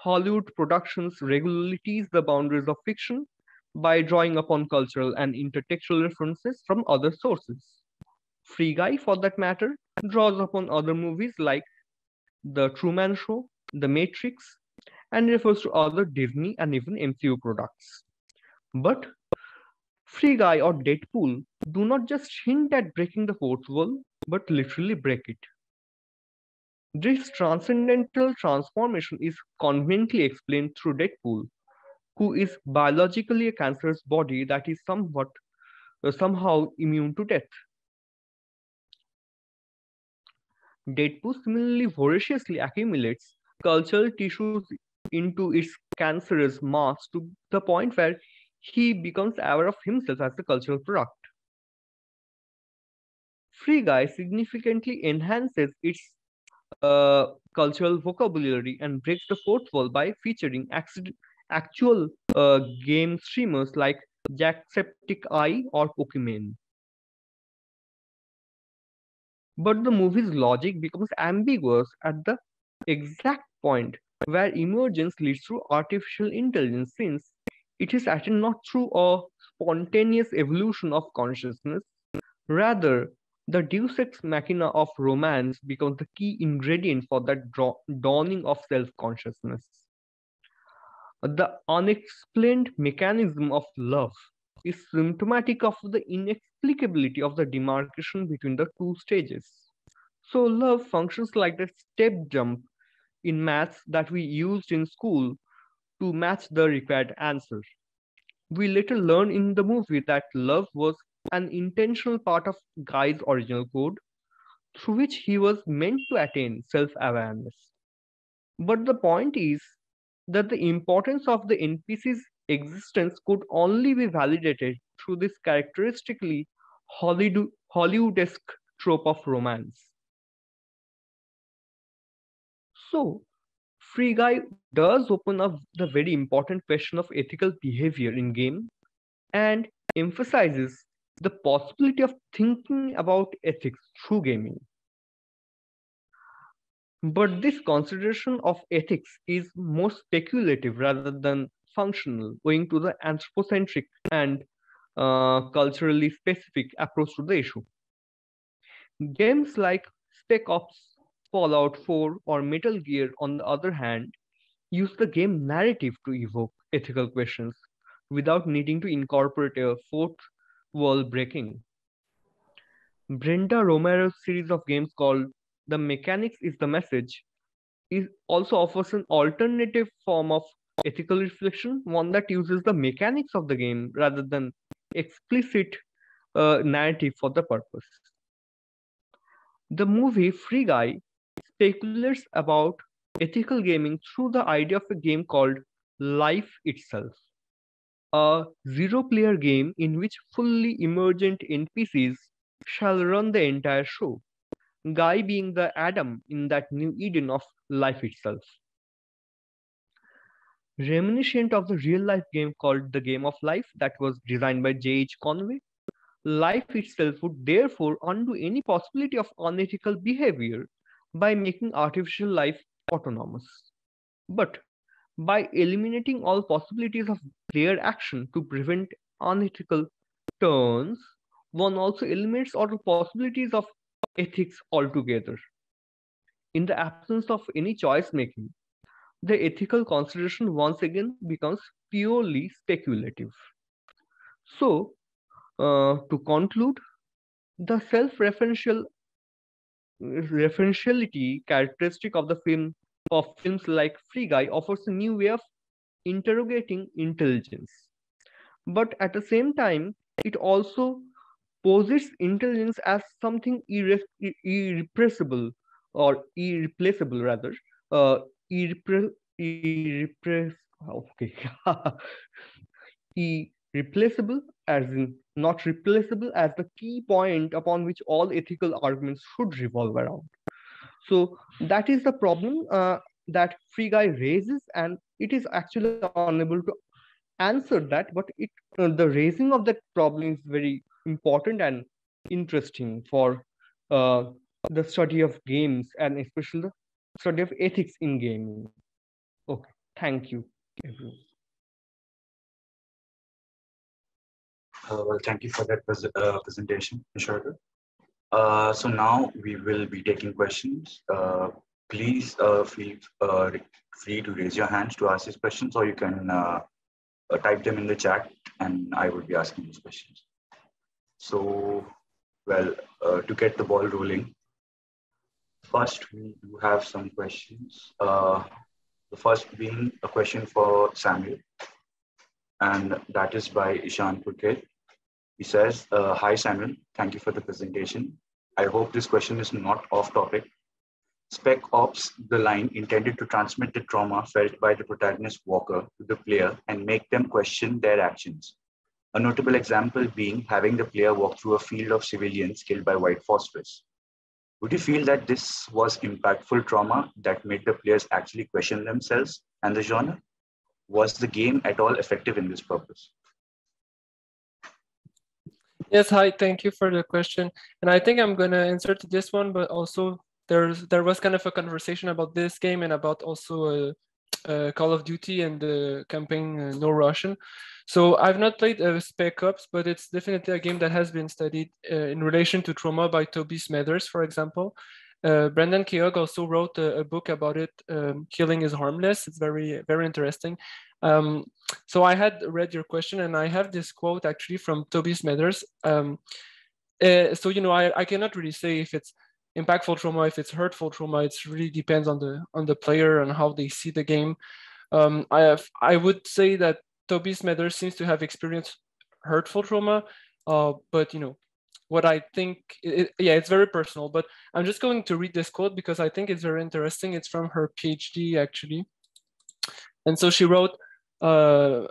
Hollywood productions regularly tease the boundaries of fiction by drawing upon cultural and intertextual references from other sources. Free Guy, for that matter, draws upon other movies like The Truman Show, The Matrix, and refers to other Disney and even MCU products. But Free Guy or Deadpool do not just hint at breaking the fourth wall, but literally break it. This transcendental transformation is conveniently explained through Deadpool, who is biologically a cancerous body that is somewhat uh, somehow immune to death. Deadpool similarly voraciously accumulates cultural tissues into its cancerous mass to the point where he becomes aware of himself as a cultural product. Free Guy significantly enhances its uh, cultural vocabulary and breaks the fourth wall by featuring actual uh, game streamers like Jacksepticeye or Pokimane. But the movie's logic becomes ambiguous at the exact point where emergence leads through artificial intelligence since it is actually not through a spontaneous evolution of consciousness. Rather, the deus ex machina of romance becomes the key ingredient for that dawning of self-consciousness. The unexplained mechanism of love is symptomatic of the inexplicability of the demarcation between the two stages. So love functions like the step jump in maths that we used in school to match the required answer. We later learn in the movie that love was an intentional part of Guy's original code through which he was meant to attain self-awareness. But the point is that the importance of the NPC's existence could only be validated through this characteristically Hollywood, Hollywoodesque trope of romance. So, Free Guy does open up the very important question of ethical behavior in game and emphasizes the possibility of thinking about ethics through gaming. But this consideration of ethics is more speculative rather than functional, owing to the anthropocentric and uh, culturally specific approach to the issue. Games like Spec Ops Fallout 4 or Metal Gear, on the other hand, use the game narrative to evoke ethical questions without needing to incorporate a fourth wall breaking. Brenda Romero's series of games called The Mechanics is the Message is also offers an alternative form of ethical reflection, one that uses the mechanics of the game rather than explicit uh, narrative for the purpose. The movie Free Guy speculates about ethical gaming through the idea of a game called life itself, a zero player game in which fully emergent NPCs shall run the entire show, Guy being the Adam in that new Eden of life itself. Reminiscent of the real life game called The Game of Life that was designed by J.H. Conway, life itself would therefore undo any possibility of unethical behavior by making artificial life autonomous. But by eliminating all possibilities of player action to prevent unethical turns, one also eliminates all possibilities of ethics altogether. In the absence of any choice making, the ethical consideration once again becomes purely speculative. So, uh, to conclude, the self-referential referentiality characteristic of the film of films like Free Guy offers a new way of interrogating intelligence. But at the same time, it also posits intelligence as something irre irrepressible or irreplaceable rather, uh, irrepre irrepress okay, irreplaceable as in not replaceable as the key point upon which all ethical arguments should revolve around. So that is the problem uh, that Free Guy raises, and it is actually unable to answer that. But it uh, the raising of that problem is very important and interesting for uh, the study of games and especially the study of ethics in gaming. Okay, thank you, everyone. Well, thank you for that pres uh, presentation, Nisarga. Uh, so now we will be taking questions. Uh, please uh, feel uh, free to raise your hands to ask these questions, or you can type them in the chat, and I will be asking these questions. So, well, to get the ball rolling, first we do have some questions. the first being a question for Samuel, and that is by Ishan Purkait. He says, uh, Hi Samuel, thank you for the presentation. I hope this question is not off topic. Spec Ops, the line intended to transmit the trauma felt by the protagonist Walker to the player and make them question their actions. A notable example being having the player walk through a field of civilians killed by white phosphorus. Would you feel that this was impactful trauma that made the players actually question themselves and the genre? Was the game at all effective in this purpose? Yes, hi, thank you for the question. And I think I'm gonna answer to this one, but also there's there was kind of a conversation about this game and about also uh, uh, Call of Duty and the campaign uh, No Russian. So I've not played uh, Spec Ops, but it's definitely a game that has been studied uh, in relation to trauma by Toby Smethurst, for example. Brendan Keogh also wrote a, a book about it, um, Killing is Harmless. It's very, very interesting. Um, so I had read your question and I have this quote actually from Toby Smethurst. Um, uh, so, you know, I, I cannot really say if it's impactful trauma, if it's hurtful trauma, it really depends on the on the player and how they see the game. Um, I have, I would say that Toby Smethurst seems to have experienced hurtful trauma, uh, but you know, what I think, it, yeah, it's very personal, but I'm just going to read this quote because I think it's very interesting. It's from her PhD actually. And so she wrote, uh,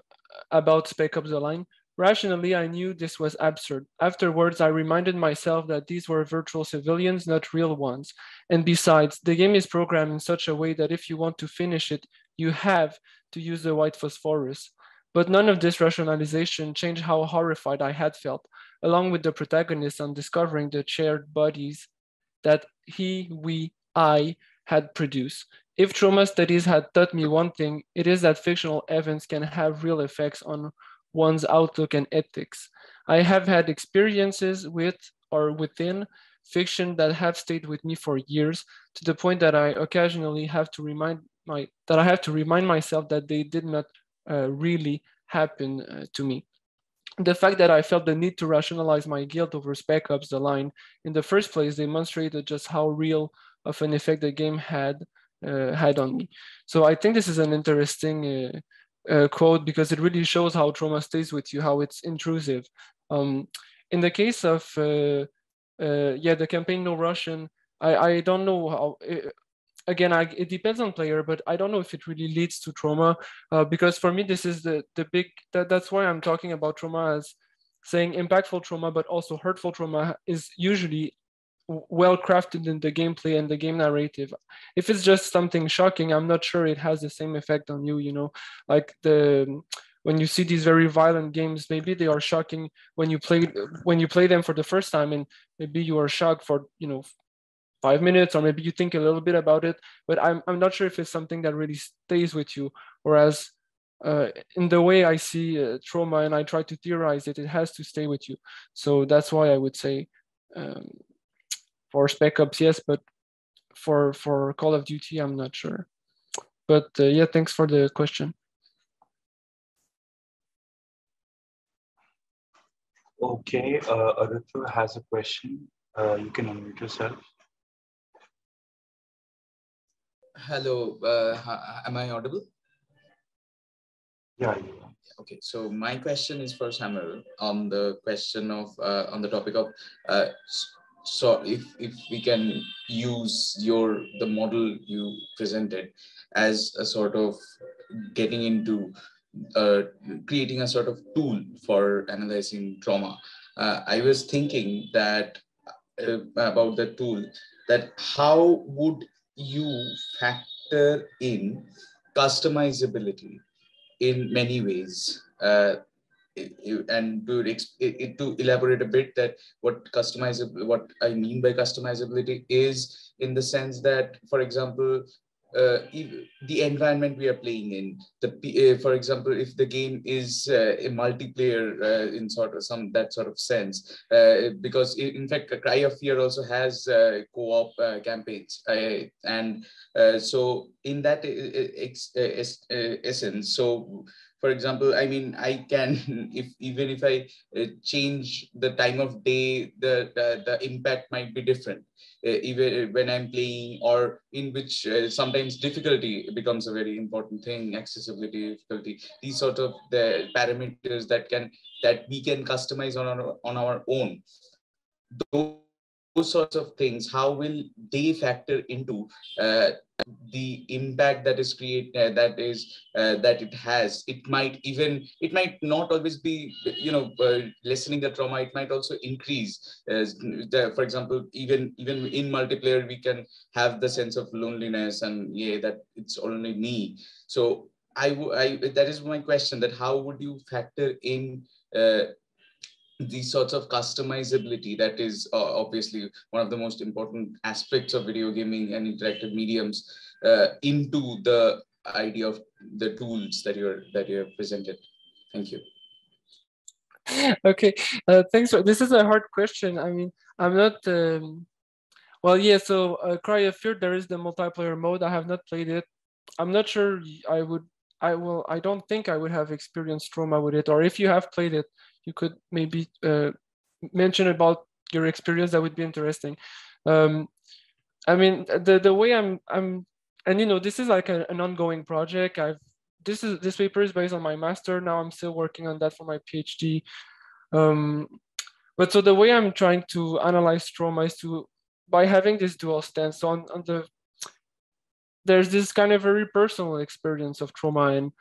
about Spec Ops The Line. Rationally, I knew this was absurd. Afterwards, I reminded myself that these were virtual civilians, not real ones. And besides, the game is programmed in such a way that if you want to finish it, you have to use the white phosphorus. But none of this rationalization changed how horrified I had felt, along with the protagonist on discovering the shared bodies that he, we, I had produced. If trauma studies had taught me one thing, it is that fictional events can have real effects on one's outlook and ethics. I have had experiences with or within fiction that have stayed with me for years to the point that I occasionally have to remind my that I have to remind myself that they did not uh, really happen uh, to me. The fact that I felt the need to rationalize my guilt over Spec The Line in the first place demonstrated just how real of an effect the game had had on me. So I think this is an interesting uh, uh, quote because it really shows how trauma stays with you, how it's intrusive. Um, in the case of yeah, the campaign No Russian, I, I don't know how again, I, it depends on player, but I don't know if it really leads to trauma uh, because for me, this is the, the big, that, that's why I'm talking about trauma as saying impactful trauma, but also hurtful trauma is usually well crafted in the gameplay and the game narrative. If it's just something shocking, I'm not sure it has the same effect on you, you know, like the, when you see these very violent games, maybe they are shocking when you play when you play them for the first time, and maybe you are shocked for you know five minutes, or maybe you think a little bit about it. But I'm I'm not sure if it's something that really stays with you. Whereas uh, in the way I see uh, trauma and I try to theorize it, it has to stay with you. So that's why I would say um, for Spec Ops, yes, but for for Call of Duty, I'm not sure. But uh, yeah, thanks for the question. Okay, uh, Aditya has a question. Uh, you can unmute yourself. Hello, uh, am I audible? Yeah, you are. Okay, so my question is for Samuel on the question of uh, on the topic of uh, so if if we can use your the model you presented as a sort of getting into uh, creating a sort of tool for analyzing trauma. Uh, I was thinking that uh, about the tool that how would you factor in customizability in many ways uh, and to to elaborate a bit that what customizable what I mean by customizability is in the sense that for example uh, the environment we are playing in. The uh, for example, if the game is uh, a multiplayer uh, in sort of some that sort of sense, uh, because in fact, Cry of Fear also has uh, co-op campaigns, and so in that essence, so for example i mean i can if even if i uh, change the time of day the the, the impact might be different. Uh, even when i'm playing or in which uh, sometimes difficulty becomes a very important thing accessibility difficulty. These sort of the parameters that can that we can customize on our on our own. Those those sorts of things how will they factor into uh, the impact that is create uh, that is uh, that it has. It might even it might not always be you know uh, lessening the trauma. It might also increase. The, for example even even in multiplayer we can have the sense of loneliness and yeah that it's only me. So I, I that is my question that how would you factor in uh, these sorts of customizability that is uh, obviously one of the most important aspects of video gaming and interactive mediums uh, into the idea of the tools that you're that you have presented. Thank you. Okay uh, thanks for this is a hard question. I mean i'm not um, well yeah so uh, cry of fear there is the multiplayer mode. I have not played it. I'm not sure i would i will i don't think i would have experienced trauma with it or if you have played it you could maybe uh, mention about your experience that would be interesting. Um, i mean the the way i'm i'm and you know this is like a, an ongoing project. I've this is this paper is based on my master. Now i'm still working on that for my phd um, but so the way i'm trying to analyze trauma is to by having this dual stance so on, on the there's this kind of very personal experience of trauma and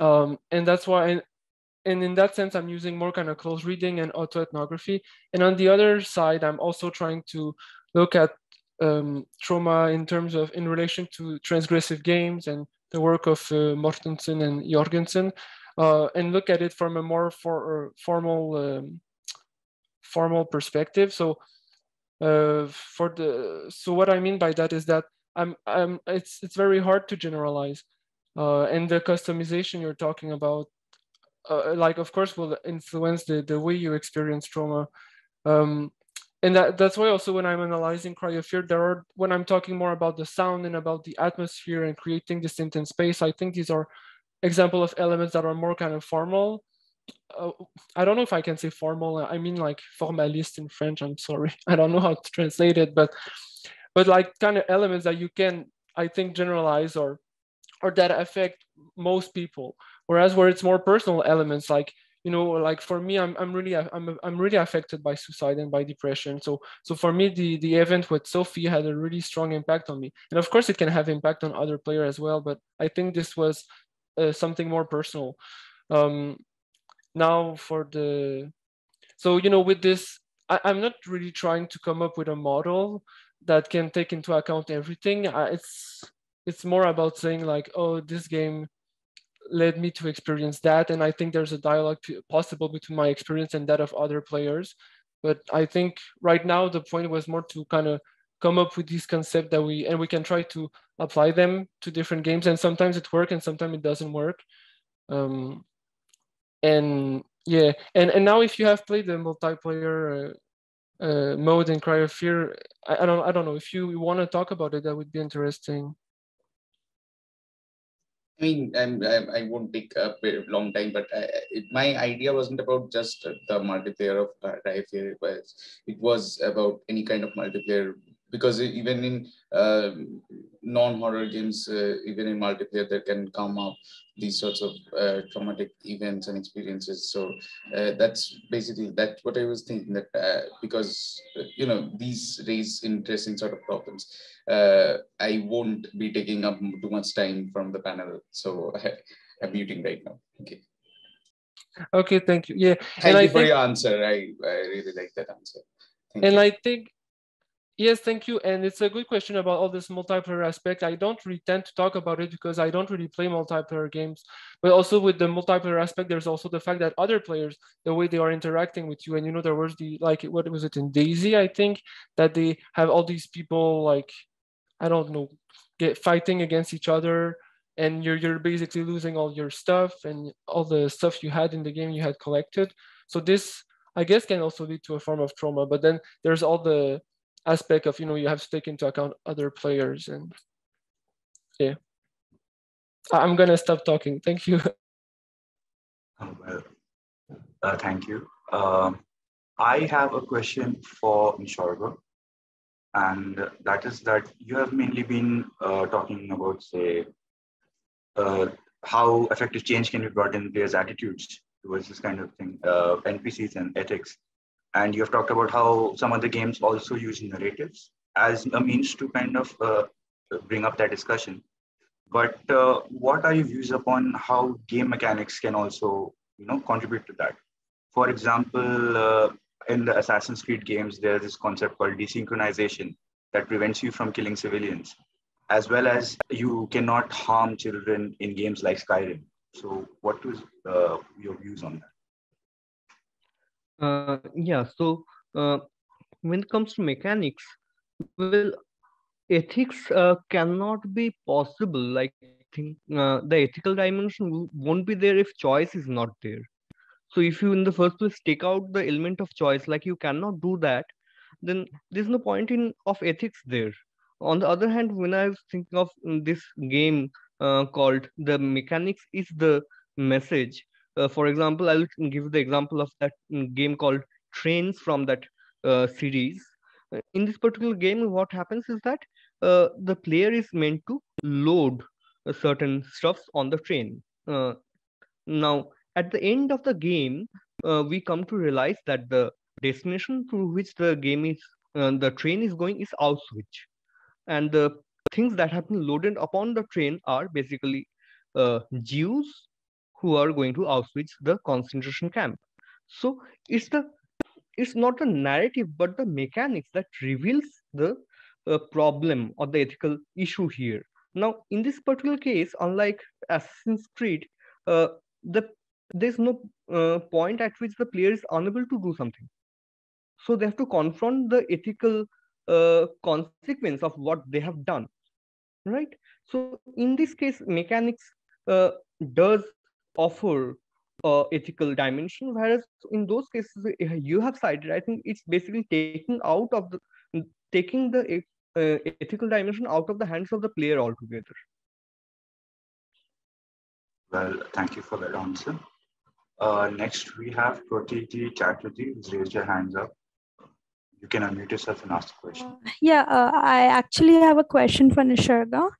um, and that's why and in that sense, I'm using more kind of close reading and autoethnography. And on the other side, I'm also trying to look at um, trauma in terms of in relation to transgressive games and the work of uh, Mortensen and Jorgensen, uh, and look at it from a more for, uh, formal um, formal perspective. So uh, for the so what I mean by that is that I'm I'm it's it's very hard to generalize, uh, and the customization you're talking about uh, like of course will influence the, the way you experience trauma. Um, and that, that's why also when i'm analyzing cry of fear there are when i'm talking more about the sound and about the atmosphere and creating this intense space i think these are example of elements that are more kind of formal. Uh, i don't know if i can say formal i mean like formalist in french i'm sorry. I don't know how to translate it but but like kind of elements that you can i think generalize or or that affect most people Whereas where it's more personal elements like, you know like for me i'm, I'm really I'm, I'm really affected by suicide and by depression. So so for me the the event with sophie had a really strong impact on me. And of course it can have impact on other players as well but i think this was uh, something more personal. Um now for the so you know with this I, i'm not really trying to come up with a model that can take into account everything. Uh, it's it's more about saying like oh this game led me to experience that. And I think there's a dialogue possible between my experience and that of other players. But I think right now the point was more to kind of come up with these concepts that we and we can try to apply them to different games. And sometimes it works and sometimes it doesn't work. Um, and yeah, and and now if you have played the multiplayer uh, uh, mode in Cry of Fear, I, I don't I don't know if you want to talk about it. That would be interesting. I mean, I'm, I'm, I will not take a long time, but I, it, my idea wasn't about just the multiplayer of. Uh, it was, it was about any kind of multiplayer because even in uh, non-horror games, uh, even in multiplayer, there can come up these sorts of uh, traumatic events and experiences. So uh, that's basically that's what I was thinking that uh, because you know these raise interesting sort of problems. Uh, I won't be taking up too much time from the panel, so I, I'm muting right now. Okay. Okay, thank you. Yeah, thank and you I for think, your answer. I, I really like that answer. Thank and you. I think Yes, thank you. And it's a good question about all this multiplayer aspect. I don't really tend to talk about it because I don't really play multiplayer games. But also with the multiplayer aspect, there's also the fact that other players, the way they are interacting with you, and you know, there was the like what was it in DayZ, I think, that they have all these people like, I don't know, get fighting against each other, and you're you're basically losing all your stuff and all the stuff you had in the game you had collected. So this I guess can also lead to a form of trauma. But then there's all the aspect of you know you have to take into account other players and yeah. I'm gonna stop talking. Thank you. Oh, well, uh, thank you. Um, i have a question for Nisarga, and that is that you have mainly been uh, talking about say uh, how effective change can be brought in players attitudes towards this kind of thing uh, npcs and ethics and you have talked about how some of the games also use narratives as a means to kind of uh, bring up that discussion. But uh, what are your views upon how game mechanics can also, you know, contribute to that? For example, uh, in the Assassin's Creed games, there's this concept called desynchronization that prevents you from killing civilians, as well as you cannot harm children in games like Skyrim. So, what was uh, your views on that? Uh, yeah, so uh, when it comes to mechanics, well, ethics uh, cannot be possible. Like, think uh, the ethical dimension won't be there if choice is not there. So, if you in the first place take out the element of choice, like you cannot do that, then there's no point in of ethics there. On the other hand, when I was thinking of this game uh, called the mechanics is the message, uh, for example, I'll give the example of that mm, game called Trains from that uh, series. Uh, in this particular game, what happens is that uh, the player is meant to load certain stuffs on the train. Uh, now, at the end of the game, uh, we come to realize that the destination to which the game is, the train is going is Auschwitz. And the things that have been loaded upon the train are basically Jews who are going to Auschwitz, the concentration camp. So it's the it's not the narrative but the mechanics that reveals the uh, problem or the ethical issue here. Now, in this particular case, unlike Assassin's Creed, uh, the there's no uh, point at which the player is unable to do something. So they have to confront the ethical uh, consequence of what they have done, right? So in this case, mechanics uh, does offer uh, ethical dimension whereas in those cases uh, you have cited i think it's basically taking out of the taking the uh, ethical dimension out of the hands of the player altogether well thank you for that answer uh, next we have Protiti Chatterjee who's raised your hands up you can unmute yourself and ask the question. Uh, yeah, uh, I actually have a question for Nisarga.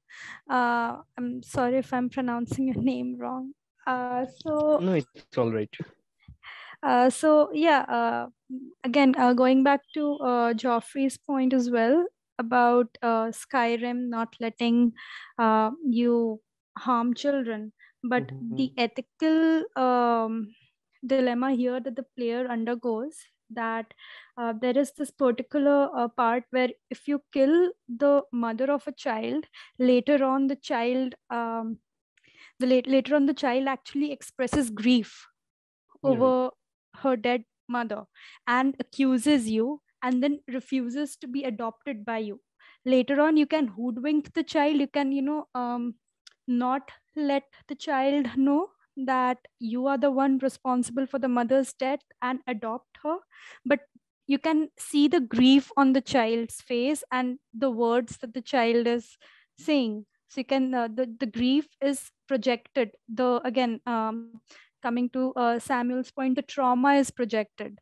Uh, I'm sorry if I'm pronouncing your name wrong. Uh, so no, it's all right. Uh, so yeah, uh, again, uh, going back to uh, Joffrey's point as well about uh, Skyrim not letting uh, you harm children, but Mhm. the ethical um, dilemma here that the player undergoes that uh, there is this particular uh, part where if you kill the mother of a child later on the child um, the late, later on the child actually expresses grief Yeah. over her dead mother and accuses you and then refuses to be adopted by you. Later on you can hoodwink the child. You can you know um, not let the child know that you are the one responsible for the mother's death and adopt her. But you can see the grief on the child's face and the words that the child is saying. So you can uh, the, the grief is projected. The again um, coming to uh, samuel's point the trauma is projected.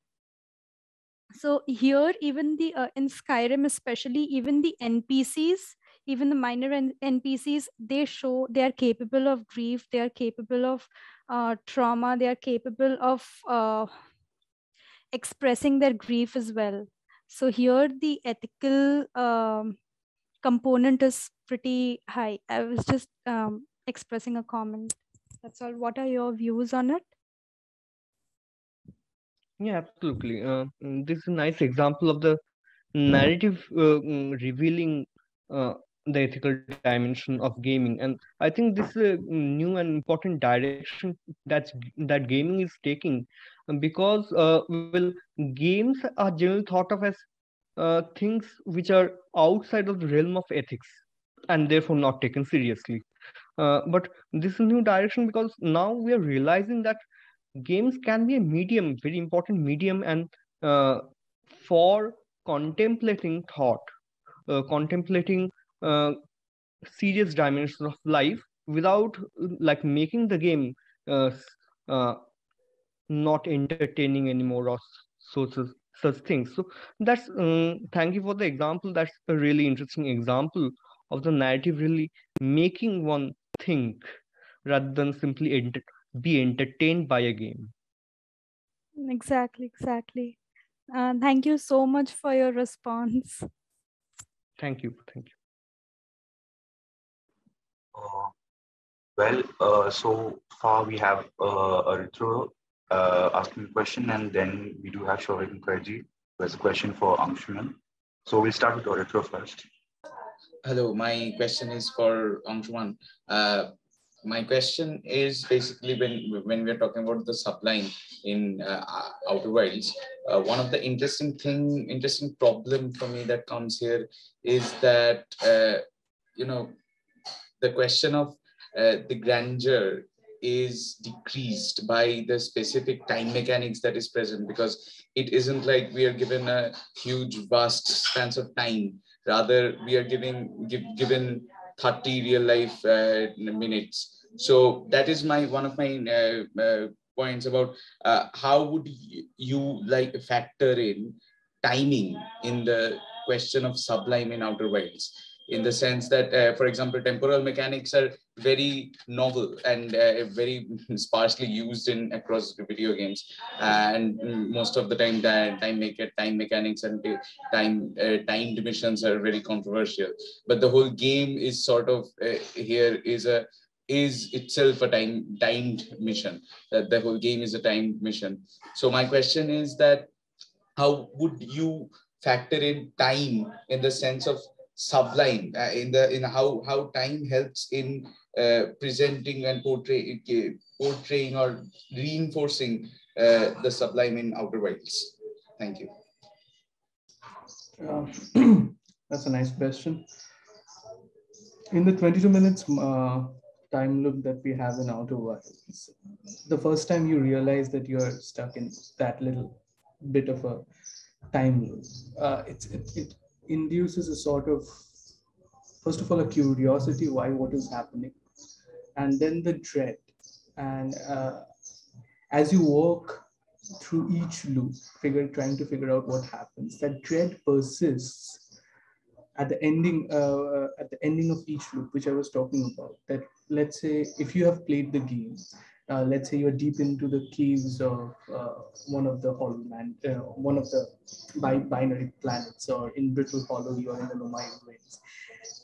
So here even the uh, in skyrim especially even the npcs even the minor npcs they show they are capable of grief they are capable of uh, trauma they are capable of uh, expressing their grief as well. So here the ethical um, component is pretty high. I was just um, expressing a comment that's all what are your views on it Yeah, absolutely. Uh, mm, this is a nice example of the narrative uh, mm, revealing uh, the ethical dimension of gaming, and I think this is a new and important direction that's that gaming is taking, um, because uh, well, games are generally thought of as uh, things which are outside of the realm of ethics, and therefore not taken seriously. Uh, but this new direction because now we are realizing that games can be a medium, very important medium, and uh, for contemplating thought, uh, contemplating uh, serious dimensions of life without like making the game uh, not entertaining anymore or so such, such things. So that's um, thank you for the example. That's a really interesting example of the narrative really making one think rather than simply enter- be entertained by a game. exactly exactly uh, thank you so much for your response Thank you. Thank you. Uh, well, uh, so far we have uh, Arithro uh, asking a question, and then we do have Souvik Mukherjee who has a question for Angshuman. So we'll start with Arithro first. Hello, my question is for Angshuman. Uh, my question is basically when when we're talking about the sublime in uh, Outer Wilds, uh, one of the interesting thing, interesting problem for me that comes here is that uh, you know the question of uh, the grandeur is decreased by the specific time mechanics that is present because it isn't like we are given a huge vast spans of time rather we are giving give, given 30 real life uh, minutes. So that is my one of my uh, uh, points about uh, how would you, like factor in timing in the question of sublime in outer wilds? In the sense that uh, for example temporal mechanics are very novel and uh, very sparsely used in across video games. And most of the time the time maker time mechanics and time uh, timed missions are very controversial. But the whole game is sort of uh, here is a is itself a time timed mission. That the whole game is a timed mission. So my question is that how would you factor in time in the sense of sublime uh, in the in how how time helps in uh, presenting and portray, uh, portraying or reinforcing uh, the sublime in outer wilds thank you Uh, that's a nice question. In the 22 minutes uh, time loop that we have in Outer Wilds, the first time you realize that you're stuck in that little bit of a time loop, uh, it's, it, it induces a sort of, first of all, a curiosity why what is happening, and then the dread. And uh, as you walk through each loop, figure trying to figure out what happens, that dread persists at the ending uh, at the ending of each loop which i was talking about that let's say if you have played the game uh, let's say you're deep into the caves of uh, one of the hollow man, uh, one of the bi binary planets, or in Brittle Hollow, you're in the Lomain Winds.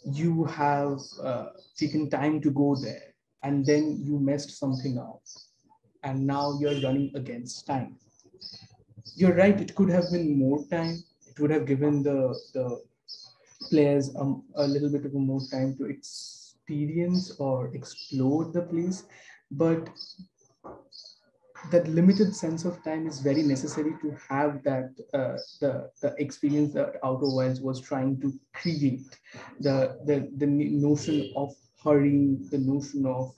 You have uh, taken time to go there, and then you messed something up, and now you're running against time. You're right; it could have been more time. It would have given the the players um, a little bit of more time to experience or explore the place but that limited sense of time is very necessary to have that uh, the, the experience that Outer Wilds was trying to create the, the, the notion of hurrying, the notion of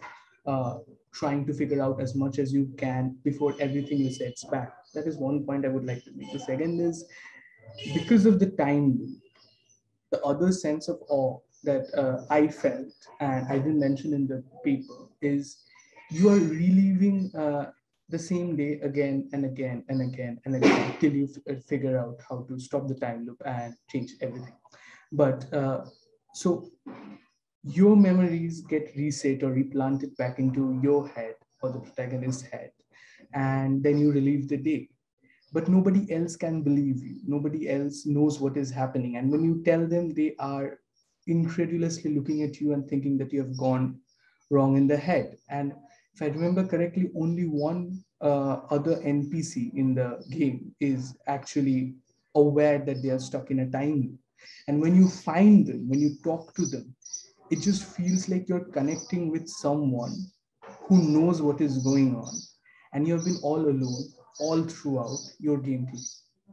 uh, trying to figure out as much as you can before everything is sets back. That is one point I would like to make. The second is because of the time the other sense of awe that uh, I felt, and I didn't mention in the paper, is you are reliving uh, the same day again and again and again and again till you figure out how to stop the time loop and change everything. But uh, so your memories get reset or replanted back into your head or the protagonist's head, and then you relive the day. But nobody else can believe you. Nobody else knows what is happening. And when you tell them, they are incredulously looking at you and thinking that you have gone wrong in the head. And if I remember correctly, only one uh, other NPC in the game is actually aware that they are stuck in a time loop. And when you find them, when you talk to them, it just feels like you're connecting with someone who knows what is going on. And you have been all alone all throughout your gameplay.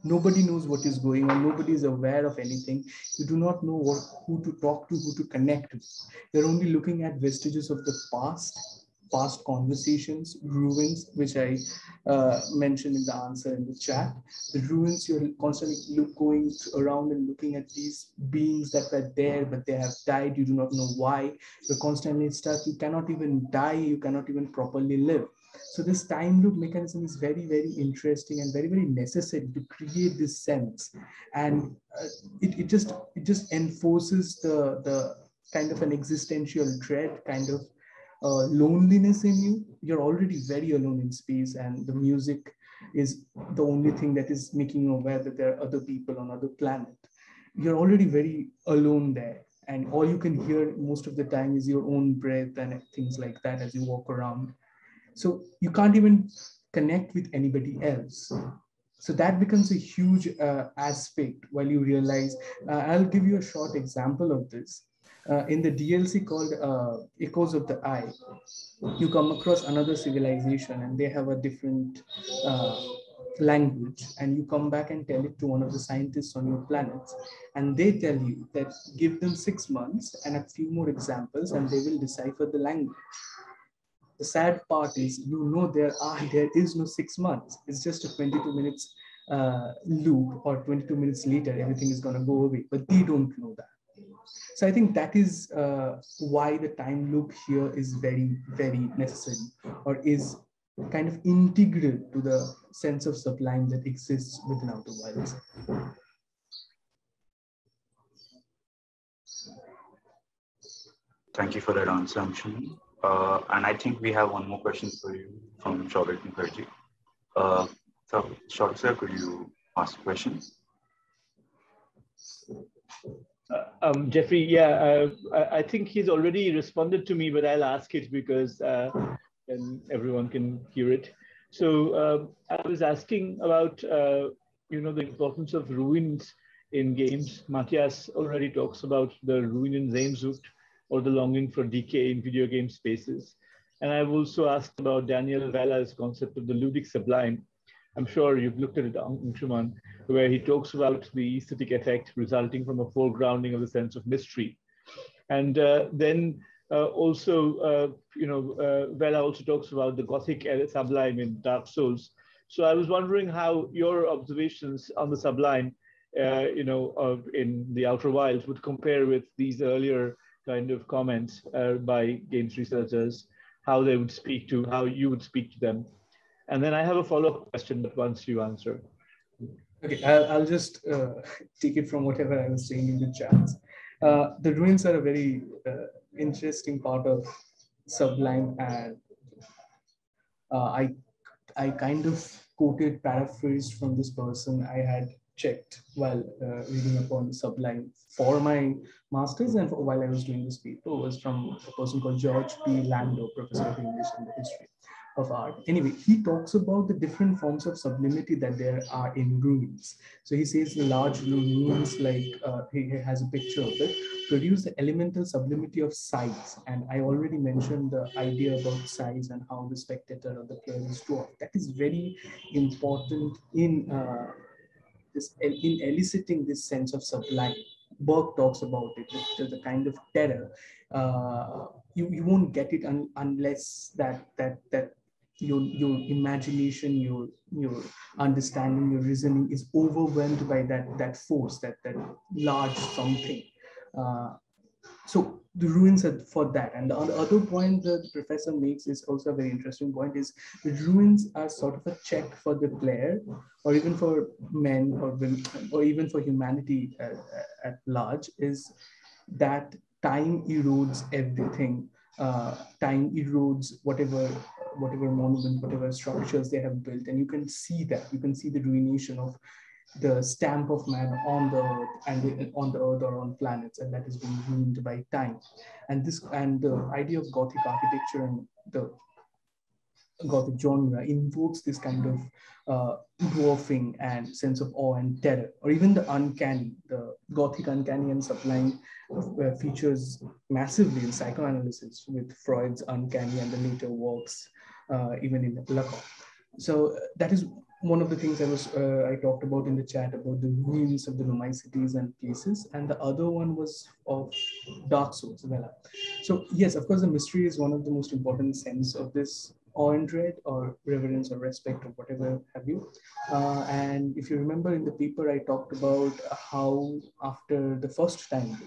Nobody knows what is going on. Nobody is aware of anything. You do not know what, who to talk to, who to connect with. You're only looking at vestiges of the past past conversations, ruins, which I uh, mentioned in the answer in the chat. The ruins, you're constantly look, going around and looking at these beings that were there, but they have died. You do not know why. You're constantly stuck. You cannot even die. You cannot even properly live. So this time loop mechanism is very, very interesting and very, very necessary to create this sense. And uh, it, it just it just enforces the, the kind of an existential dread kind of uh, loneliness in you, you're already very alone in space, and the music is the only thing that is making you aware that there are other people on other planet. You're already very alone there, and all you can hear most of the time is your own breath and things like that as you walk around. So you can't even connect with anybody else. So that becomes a huge uh, aspect while you realize. Uh, I'll give you a short example of this uh, in the DLC called uh, Echoes of the Eye, you come across another civilization and they have a different uh, language and you come back and tell it to one of the scientists on your planet and they tell you that give them six months and a few more examples and they will decipher the language. The sad part is you know there are there is no six months. It's just a 22 minutes uh, loop or 22 minutes later everything is going to go away but they don't know that so I think that is uh, why the time loop here is very, very necessary or is kind of integral to the sense of sublime that exists within Outer Wilds. Thank you for that answer, Angshuman. Uh, and I think we have one more question for you from Souvik Mukherjee. Uh, so, Souvik sir, could you ask a question? Uh, um, Jeffrey, yeah, uh, I think he's already responded to me, but I'll ask it because uh, then everyone can hear it. So um, I was asking about, uh, you know, the importance of ruins in games. Matthias already talks about the Ruinensehnsucht or the longing for decay in video game spaces. And I've also asked about Daniel Vella's concept of the ludic sublime. I'm sure you've looked at it, Angshuman, where he talks about the aesthetic effect resulting from a foregrounding of the sense of mystery. And uh, then uh, also, uh, you know, uh, Vella also talks about the Gothic sublime in Dark Souls. So I was wondering how your observations on the sublime, uh, you know, in the Outer Wilds would compare with these earlier kind of comments uh, by games researchers, how they would speak to, how you would speak to them. And then I have a follow-up question that once you answer. Okay, I'll, I'll just uh, take it from whatever I was saying in the chat. Uh, the ruins are a very uh, interesting part of Sublime and uh, I, I kind of quoted, paraphrased from this person I had checked while uh, reading upon Sublime for my master's and for, while I was doing this paper was from a person called George P. Landow, professor of English and history of art. Anyway, he talks about the different forms of sublimity that there are in ruins. So he says large ruins, like uh, he, he has a picture of it, produce the elemental sublimity of size. And I already mentioned the idea about size and how the spectator or the player is dwarfed. That is very important in uh, this in eliciting this sense of sublime. Burke talks about it, the, the kind of terror. Uh, you, you won't get it un, unless that that that your your imagination, your your understanding, your reasoning is overwhelmed by that that force, that that large something. Uh, so the ruins are for that. And the other point that the professor makes is also a very interesting point is the ruins are sort of a check for the player or even for men or women or even for humanity at, at large is that time erodes everything. Uh, time erodes whatever whatever monument, whatever structures they have built. And you can see that, you can see the ruination of the stamp of man on the earth and on the earth or on planets, and that is being ruined by time. And this and the idea of Gothic architecture and the Gothic genre invokes this kind of uh, dwarfing and sense of awe and terror, or even the uncanny. The Gothic uncanny and sublime uh, features massively in psychoanalysis with Freud's uncanny and the later works, even in Lacan. So that is one of the things I was uh, I talked about in the chat about the ruins of the Nomai cities and places, and the other one was of Dark Souls, Vella. So yes, of course, the mystery is one of the most important sense of this awe and dread or reverence or respect or whatever have you. Uh, and if you remember in the paper, I talked about how after the first time,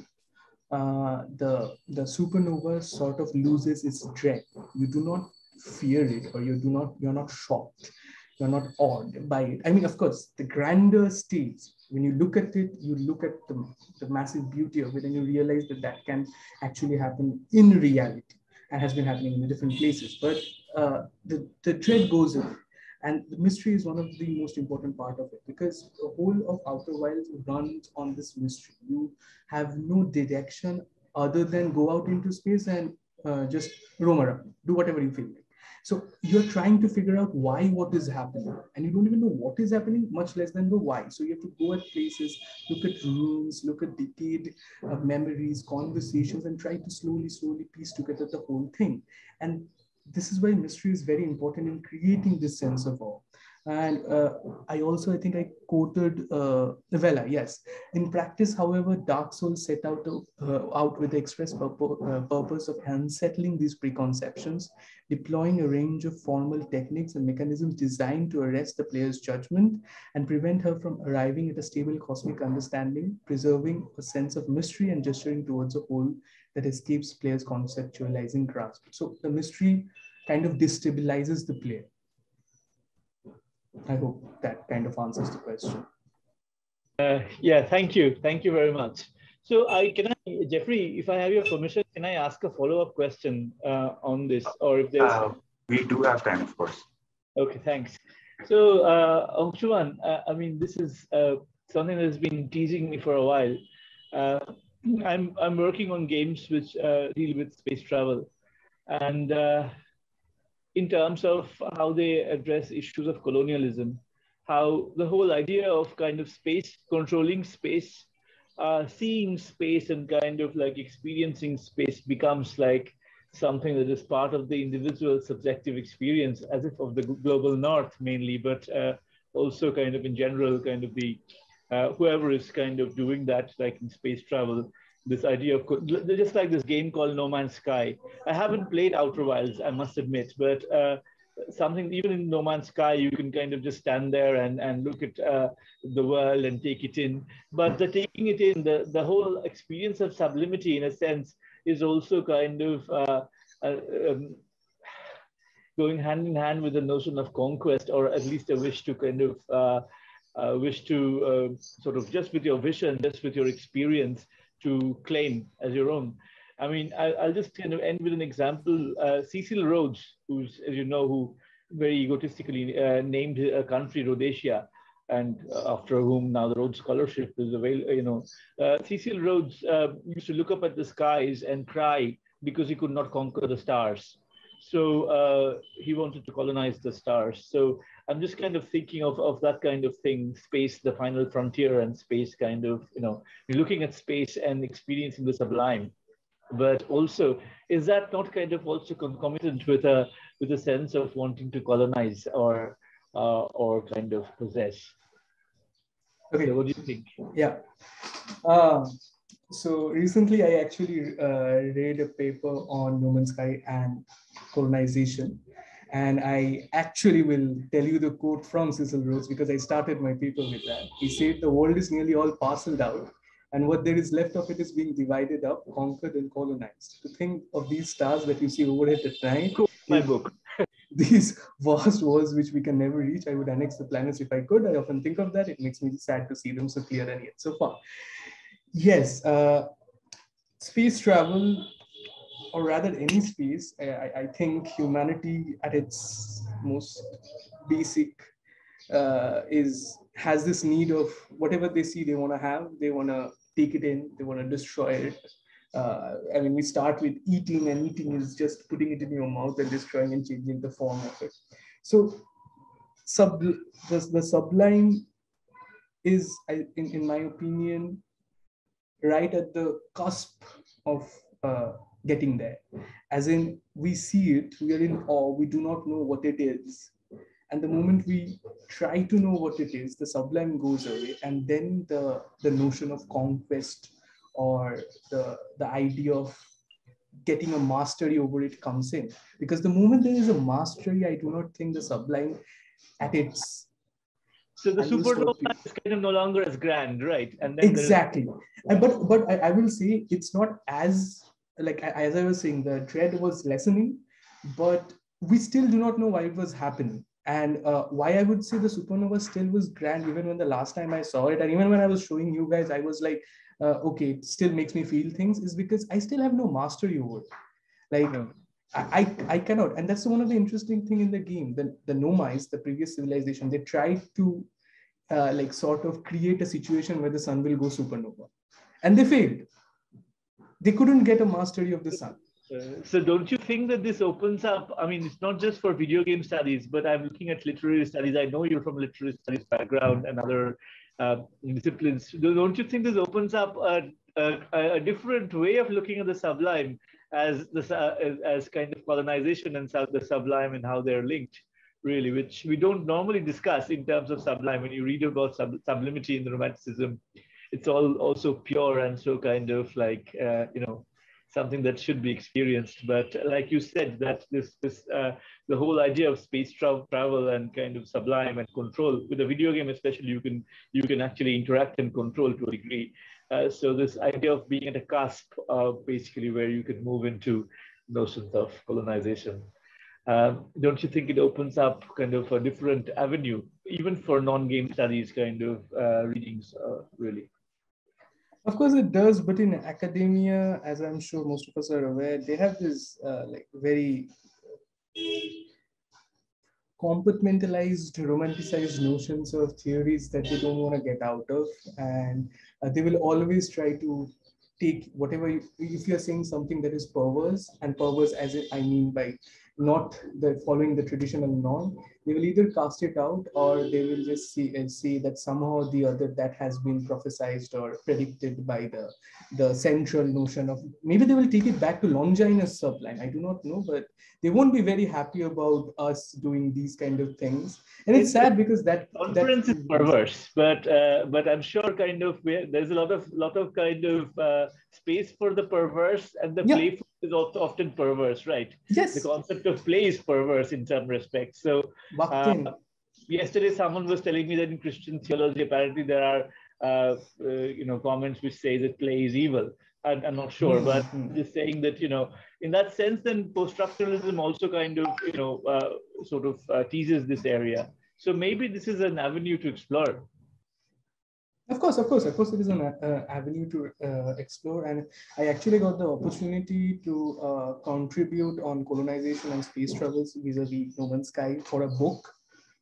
uh, the the supernova sort of loses its dread. You do not fear it or you do not you're not shocked you're not awed by it. I mean, of course, the grander stage, when you look at it, you look at the, the massive beauty of it and you realize that that can actually happen in reality and has been happening in different places. But uh, the, the dread goes away. And the mystery is one of the most important part of it because the whole of Outer Wilds runs on this mystery. You have no direction other than go out into space and uh, just roam around, do whatever you feel like. So you're trying to figure out why what is happening, and you don't even know what is happening, much less than the why. So you have to go at places, look at rooms, look at decayed uh, memories, conversations, and try to slowly, slowly piece together the whole thing. And this is why mystery is very important in creating this sense of awe. And uh, I also, I think I quoted uh, Vella, yes. In practice, however, Dark Souls set out, uh, out with the express purpose, uh, purpose of unsettling these preconceptions, deploying a range of formal techniques and mechanisms designed to arrest the player's judgment and prevent her from arriving at a stable cosmic understanding, preserving a sense of mystery and gesturing towards a whole that escapes players' conceptualizing grasp. So the mystery kind of destabilizes the player I hope that kind of answers the question. Uh, yeah, thank you. Thank you very much. So I can I, Jeffrey, if I have your permission, can I ask a follow-up question uh, on this or if there's... Uh, we do have time, of course. Okay, thanks. So uh, Angshuman, uh, I mean, this is uh, something that has been teasing me for a while. Uh, I'm, I'm working on games which uh, deal with space travel. And in terms of how they address issues of colonialism, how the whole idea of kind of space, controlling space, uh, seeing space and kind of like experiencing space becomes like something that is part of the individual subjective experience as if of the global north mainly, but uh, also kind of in general, kind of the uh, whoever is kind of doing that, like in space travel, this idea of just like this game called No Man's Sky. I haven't played Outer Wilds, I must admit, but uh, something even in No Man's Sky, you can kind of just stand there and, and look at uh, the world and take it in. But the taking it in, the, the whole experience of sublimity, in a sense, is also kind of uh, uh um, going hand in hand with the notion of conquest, or at least a wish to kind of uh, uh, wish to sort of just with your vision, just with your experience, to claim as your own. I mean, I, will just kind of end with an example. Uh, Cecil Rhodes, who's, as you know, who very egotistically uh, named a country Rhodesia, and after whom now the Rhodes Scholarship is available. You know, uh, Cecil Rhodes uh, used to look up at the skies and cry because he could not conquer the stars. So uh, he wanted to colonize the stars. So I'm just kind of thinking of, of that kind of thing, space, the final frontier and space kind of, you know, looking at space and experiencing the sublime. But also, is that not kind of also concomitant with a with a sense of wanting to colonize or uh, or kind of possess? Okay, so what do you think? Yeah. Uh, so recently, I actually uh, read a paper on No Man's Sky and colonization. And I actually will tell you the quote from Cecil Rhodes because I started my paper with that. He said, The world is nearly all parceled out, and what there is left of it is being divided up, conquered, and colonized. To think of these stars that you see overhead at night. My book. these vast worlds which we can never reach. I would annex the planets if I could. I often think of that. It makes me sad to see them so clear and yet so far. Yes, uh, space travel, or rather any space, I, I, think humanity at its most basic uh, is has this need of whatever they see they want to have, they want to take it in, they want to destroy it. Uh, I mean, we start with eating, and eating is just putting it in your mouth and destroying and changing the form of it. So, sub the, the sublime is, in, in my opinion, right at the cusp of uh, getting there. As in, we see it, we are in awe, we do not know what it is. And the moment we try to know what it is, the sublime goes away. And then the, the notion of conquest or the, the idea of getting a mastery over it comes in. Because the moment there is a mastery, I do not think the sublime at its so the supernova is kind of no longer as grand, right? And then exactly. And, but but I, I will say it's not as like as I was saying, the dread was lessening, but we still do not know why it was happening. And uh, why I would say the supernova still was grand, even when the last time I saw it, and even when I was showing you guys, I was like, uh, okay, it still makes me feel things, is because I still have no mastery over it. Like, no. I, I, I cannot. And that's one of the interesting thing in the game. The, the Nomai, the previous civilization, they tried to uh, like sort of create a situation where the sun will go supernova. And they failed. They couldn't get a mastery of the sun. Uh, so don't you think that this opens up? I mean, it's not just for video game studies, but I'm looking at literary studies. I know you're from literary studies background and other uh, disciplines. Don't you think this opens up a, a, a, different way of looking at the sublime as the uh, as, kind of colonization and the sublime and how they're linked? really, which we don't normally discuss in terms of sublime. When you read about sub sublimity in the Romanticism, it's all also pure and so kind of like uh, you know something that should be experienced. But like you said, that this this uh, the whole idea of space tra travel and kind of sublime and control with a video game, especially, you can you can actually interact and control to a degree. Uh, so this idea of being at a cusp, basically, where you can move into notions of colonization. Um, don't you think it opens up kind of a different avenue, even for non-game studies kind of uh, readings, uh, really? Of course it does, but in academia, as I'm sure most of us are aware, they have this uh, like very compartmentalized, romanticized notions of theories that they don't want to get out of, and uh, they will always try to take whatever you, if you're saying something that is perverse and perverse as it, I mean by not the following the traditional norm they will either cast it out or they will just see and see that somehow or the other that has been prophesized or predicted by the the central notion of maybe they will take it back to longinus sublime i do not know but they won't be very happy about us doing these kind of things and it's sad because that conference that, is perverse but uh, but i'm sure kind of there's a lot of lot of kind of uh, space for the perverse and the yeah. playful is also often perverse right yes the concept of play is perverse in some respects so uh, yesterday, someone was telling me that in Christian theology, apparently there are uh, uh, you know comments which say that play is evil. I'm, I'm not sure, mm-hmm. but hmm. just saying that you know, in that sense, then post-structuralism also kind of you know uh, sort of uh, teases this area. So maybe this is an avenue to explore. Of course, of course, of course, it is an uh, avenue to uh, explore, and I actually got the opportunity to uh, contribute on colonization and space travels vis-a-vis No Man's Sky for a book.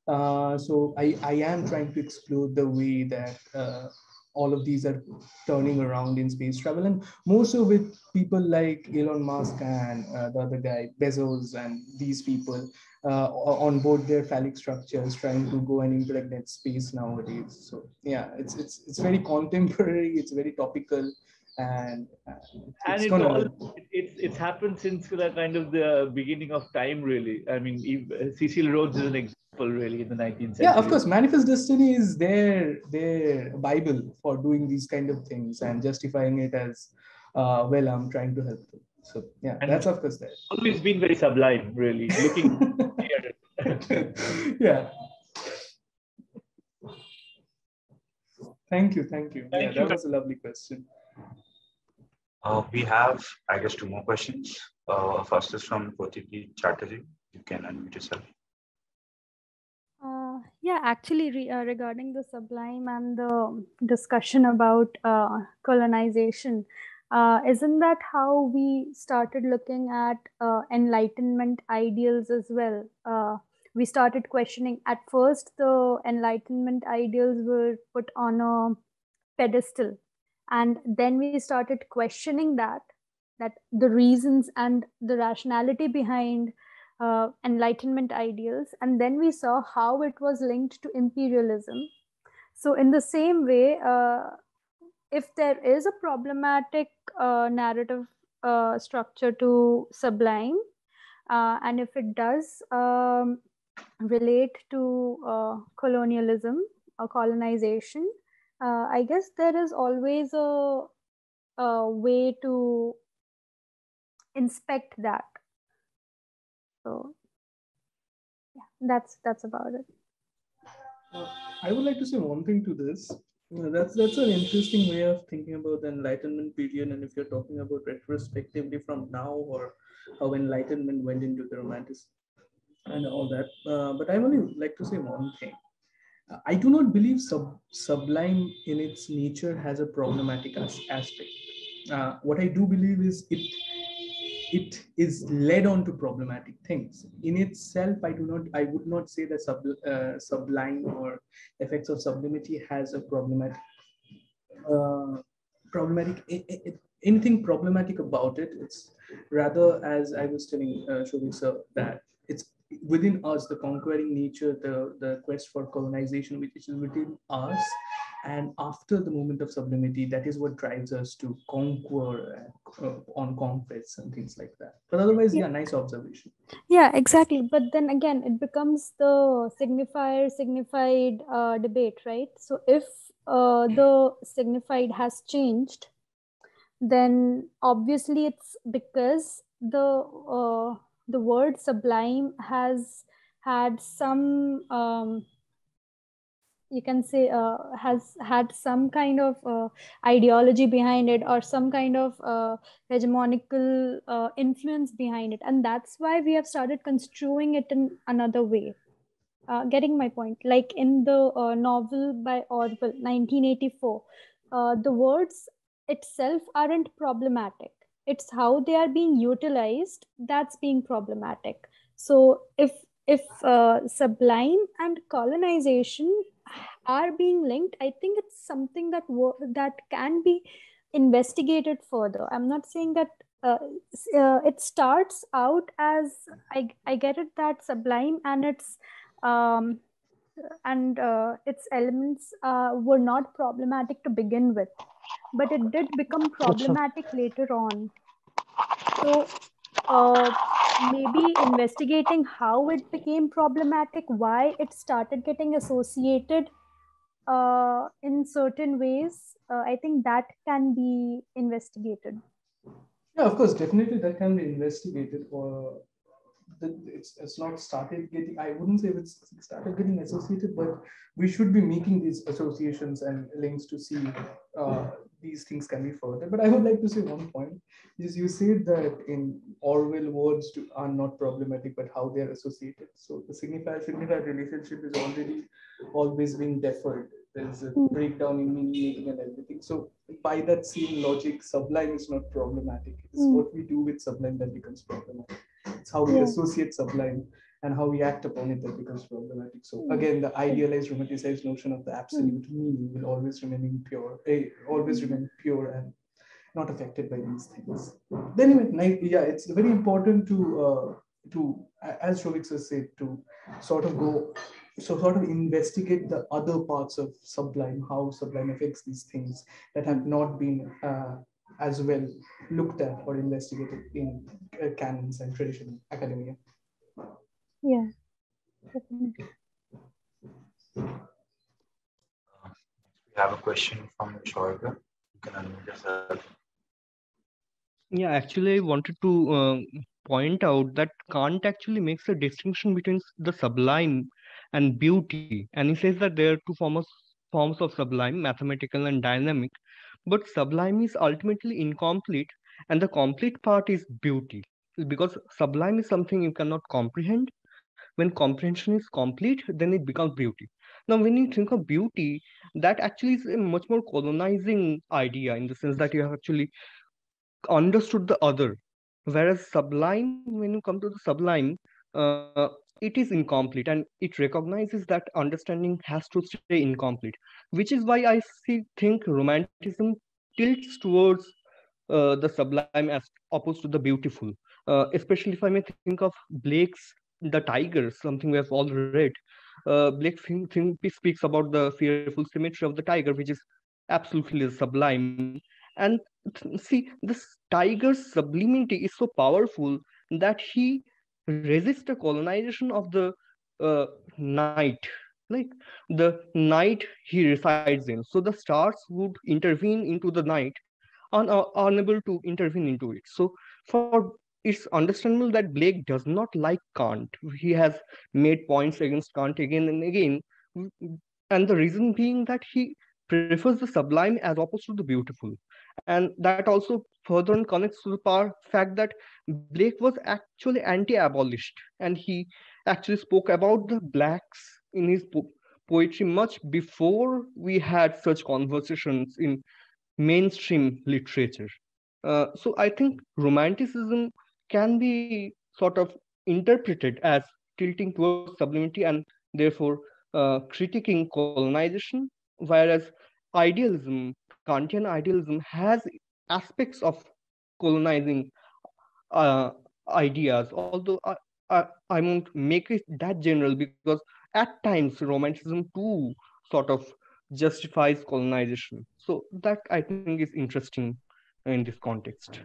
Uh, so I, I am trying to explore the way that uh, all of these are turning around in space travel, and more so with people like Elon Musk and uh, the other guy Bezos and these people uh, on board their phallic structures trying to go and impregnate space nowadays. So yeah it's it's it's very contemporary it's very topical and uh, and it's, all, it's it's happened since the kind of the beginning of time really i mean cecil rhodes is an example really in the 19th century yeah of course manifest destiny is their their bible for doing these kind of things and justifying it as uh, well i'm trying to help them so yeah, and that's of course there. Always been very sublime, really. Looking yeah. Thank you, thank you. Thank yeah, you. that was a lovely question. Uh, we have, I guess, two more questions. Uh, first is from Kotiki Chatterjee. You can unmute yourself. Uh, yeah, actually, re uh, regarding the sublime and the discussion about uh, colonization, isn't that how we started looking at enlightenment ideals as well we started questioning at first the enlightenment ideals were put on a pedestal and then we started questioning that that the reasons and the rationality behind uh, enlightenment ideals. And then we saw how it was linked to imperialism. So in the same way uh, if there is a problematic uh, narrative uh, structure to Sublime, uh, and if it does um, relate to uh, colonialism or colonization, uh, I guess there is always a, a way to inspect that. So, yeah, that's that's about it. Uh, I would like to say one thing to this that's that's an interesting way of thinking about the Enlightenment period, and if you're talking about retrospectively from now or how Enlightenment went into the Romantic and all that. Uh, but I only like to say one thing. I do not believe sub, sublime in its nature has a problematic as, aspect. Uh, what I do believe is it it is led on to problematic things in itself i do not i would not say that sub, uh, sublime or effects of sublimity has a problematic uh, problematic anything problematic about it it's rather as i was telling uh, Souvik sir that it's within us the conquering nature the the quest for colonization which is within us and after the moment of sublimity that is what drives us to conquer uh, on conquests and things like that. But otherwise yeah. yeah. nice observation. Yeah exactly. But then again it becomes the signifier signified uh, debate right? So if uh, the signified has changed then obviously it's because the uh, the word sublime has had some um, you can say uh, has had some kind of uh, ideology behind it or some kind of uh, hegemonical uh, influence behind it. And that's why we have started construing it in another way. Uh, getting my point. Like in the uh, novel by orwell 1984 the words itself aren't problematic it's how they are being utilized that's being problematic. So if if sublime and colonization are being linked i think it's something that that can be investigated further. I'm not saying that uh, uh, it starts out as I, I get it that sublime and its um, and uh, its elements uh, were not problematic to begin with but it did become problematic later on so uh, maybe investigating how it became problematic why it started getting associated uh, in certain ways, uh, I think that can be investigated. Yeah, of course, definitely that can be investigated. Or it's, it's not started getting, I wouldn't say it's started getting associated, but we should be making these associations and links to see uh, these things can be further. But I would like to say one point is you said that in Orwell words to, are not problematic, but how they are associated. So the signifier signifier relationship is already always being deferred There's a Hmm. breakdown in meaning making and everything. So by that same logic, sublime is not problematic. It's Hmm. what we do with sublime that becomes problematic. It's how we Yeah. associate sublime and how we act upon it that becomes problematic. So again, the idealized romanticized notion of the absolute meaning will always remain pure, eh, always remain pure and not affected by these things. Then anyway, yeah, it's very important to uh, to as Souvik sir said to sort of go so sort of investigate the other parts of sublime, how sublime affects these things that have not been uh, as well looked at or investigated in uh, canons and traditional academia. Yeah. Definitely. We have a question from Shoiga. You can unmute yourself. Yeah, actually, I wanted to uh, point out that Kant actually makes a distinction between the sublime and beauty. And he says that there are two forms, forms of sublime, mathematical and dynamic. But sublime is ultimately incomplete, and the complete part is beauty. Because sublime is something you cannot comprehend. When comprehension is complete, then it becomes beauty. Now, when you think of beauty, that actually is a much more colonizing idea in the sense that you have actually understood the other whereas sublime when you come to the sublime uh, it is incomplete and it recognizes that understanding has to stay incomplete which is why i see think romanticism tilts towards uh, the sublime as opposed to the beautiful. Uh, especially if i may think of blake's the tiger something we have all read. Uh, blake think, think, speaks about the fearful symmetry of the tiger which is absolutely sublime. And see this tiger's sublimity is so powerful that he resists the colonization of the uh, night. Like the night he resides in. So the stars would intervene into the night and are unable to intervene into it. So for it's understandable that blake does not like kant. He has made points against kant again and again. And the reason being that he prefers the sublime as opposed to the beautiful and that also further connects to the power, fact that blake was actually anti-abolished and he actually spoke about the blacks in his po- poetry much before we had such conversations in mainstream literature. Uh, so i think romanticism can be sort of interpreted as tilting towards sublimity and therefore uh, critiquing colonization whereas idealism Kantian idealism has aspects of colonizing uh, ideas, although I, I, I won't make it that general because at times romanticism too sort of justifies colonization. So that I think is interesting in this context.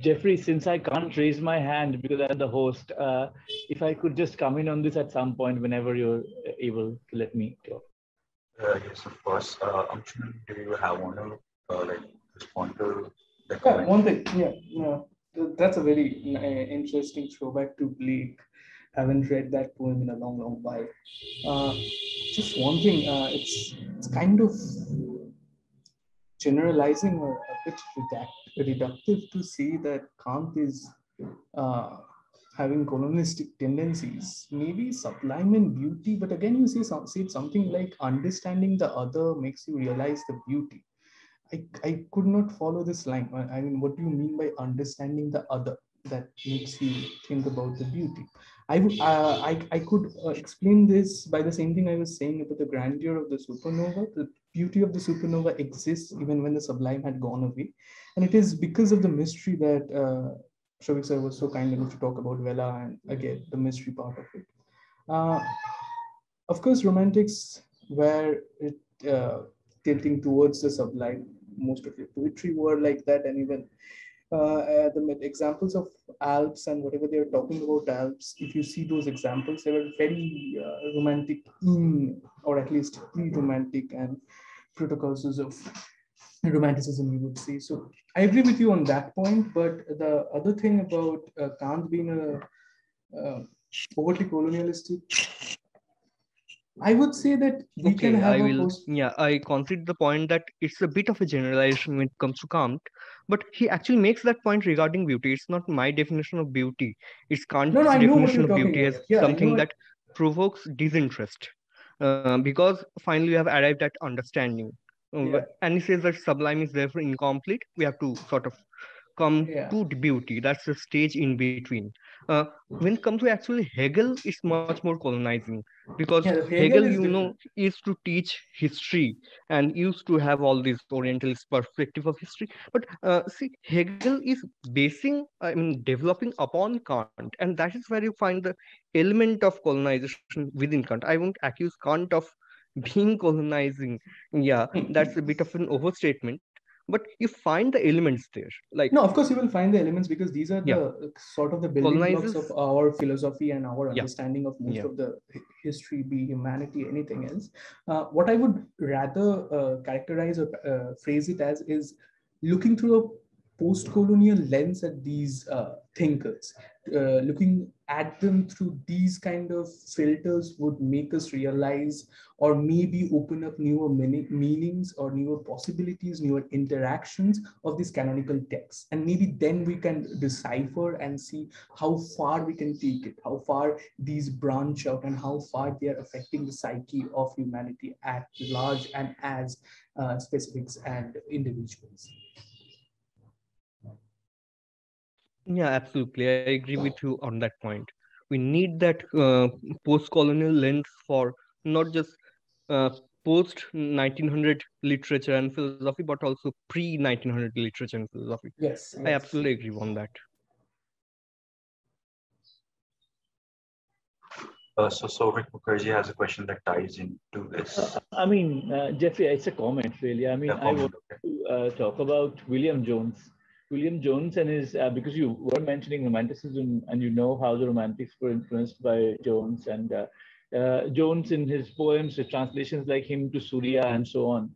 Jeffrey, since I can't raise my hand because I'm the host, uh, if I could just come in on this at some point whenever you're able to let me talk. Uh, yes, of course. Uh, do you have one to uh, like respond to the Yeah, one thing, yeah, yeah, that's a very uh, interesting throwback to Blake. Haven't read that poem in a long, long while. Uh, just one thing, uh, it's it's kind of generalizing or a bit reductive to say that Kant is uh, having colonialistic tendencies, maybe sublime in beauty, but again, you see, some, say something like understanding the other makes you realize the beauty. I, I could not follow this line. I mean, what do you mean by understanding the other that makes you think about the beauty? I uh, I, I could uh, explain this by the same thing I was saying about the grandeur of the supernova. The beauty of the supernova exists even when the sublime had gone away, and it is because of the mystery that uh, Souvik sir was so kind enough to talk about Vella and again the mystery part of it. Uh, of course, romantics were uh, tilting towards the sublime. Most of your poetry were like that, and even uh, uh, the examples of Alps and whatever they were talking about Alps, if you see those examples, they were very uh, romantic in, or at least pre-romantic and protocols of romanticism, you would say. So I agree with you on that point. But the other thing about uh, Kant being a uh, overtly colonialistic, I would say that we can Okay, have I a will. post. Yeah, I concede the point that it's a bit of a generalization when it comes to Kant, but he actually makes that point regarding beauty. It's not my definition of beauty. It's Kant's No, no, I know what definition of beauty about. as Yeah, something that provokes disinterest. uh, because finally we have arrived at understanding. Uh, Yeah. And he says that sublime is therefore incomplete. We have to sort of come Yeah. to the beauty. That's the stage in between. Uh, when it comes to actually Hegel, it's much more colonizing because Yeah, Hegel, Hegel you know, used to teach history and used to have all this Orientalist perspective of history. But uh, see, Hegel is basing, I mean, developing upon Kant, and that is where you find the element of colonization within Kant. I won't accuse Kant of being colonizing. Yeah, that's a bit of an overstatement. But you find the elements there, like No, of course you will find the elements because these are the Yeah. uh, sort of the building blocks of our philosophy and our Yeah. understanding of most Yeah. of the history, be humanity, anything else. Uh, what I would rather uh, characterize or uh, phrase it as is looking through a post-colonial lens at these uh, thinkers. Uh, looking at them through these kind of filters would make us realize or maybe open up newer meaning, meanings or newer possibilities, newer interactions of these canonical texts. And maybe then we can decipher and see how far we can take it, how far these branch out and how far they are affecting the psyche of humanity at large and as uh, specifics and individuals. Yeah, absolutely. I agree with you on that point. We need that uh, post-colonial lens for not just uh, post 1900 literature and philosophy, but also pre 1900 literature and philosophy. Yes. I absolutely agree on that. Uh, so Souvik Mukherjee has a question that ties into this. Uh, I mean, uh, Jeffrey, it's a comment really. I mean, Yeah, I want okay. to uh, talk about William Jones. William Jones and his, uh, because you were mentioning romanticism and you know how the romantics were influenced by Jones and uh, uh, Jones in his poems, the translations like hymn to Surya and so on.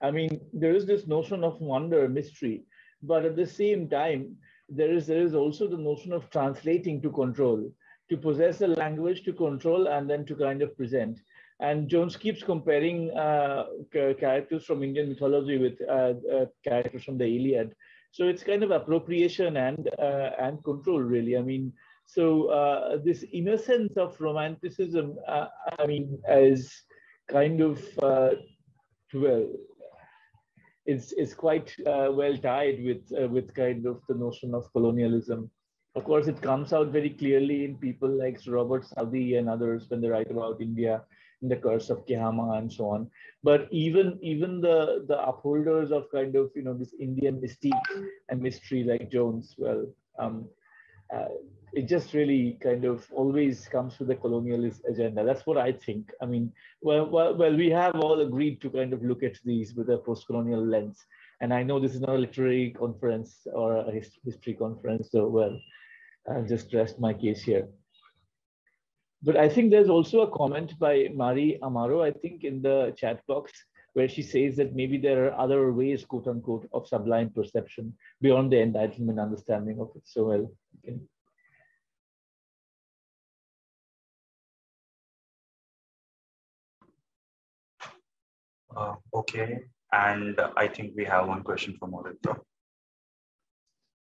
I mean, there is this notion of wonder, mystery, but at the same time, there is there is also the notion of translating to control, to possess a language to control and then to kind of present. And Jones keeps comparing uh, characters from Indian mythology with uh, uh, characters from the Iliad. So it's kind of appropriation and uh, and control, really. I mean, so uh, this innocence of romanticism, uh, I mean, is kind of uh, well, it's it's quite uh, well tied with uh, with kind of the notion of colonialism. Of course, it comes out very clearly in people like Robert Southey and others when they write about India in the curse of Kehama and so on. But even even the the upholders of kind of you know this Indian mystique and mystery like Jones, well, um, uh, it just really kind of always comes with the colonialist agenda. That's what I think. I mean, well, well, well, we have all agreed to kind of look at these with a post-colonial lens. And I know this is not a literary conference or a history conference, so well, I'll just rest my case here. But I think there's also a comment by Mari Amaro, I think, in the chat box, where she says that maybe there are other ways, quote unquote, of sublime perception beyond the enlightenment understanding of it. So, well, can Uh, okay, and I think we have one question from Aditya.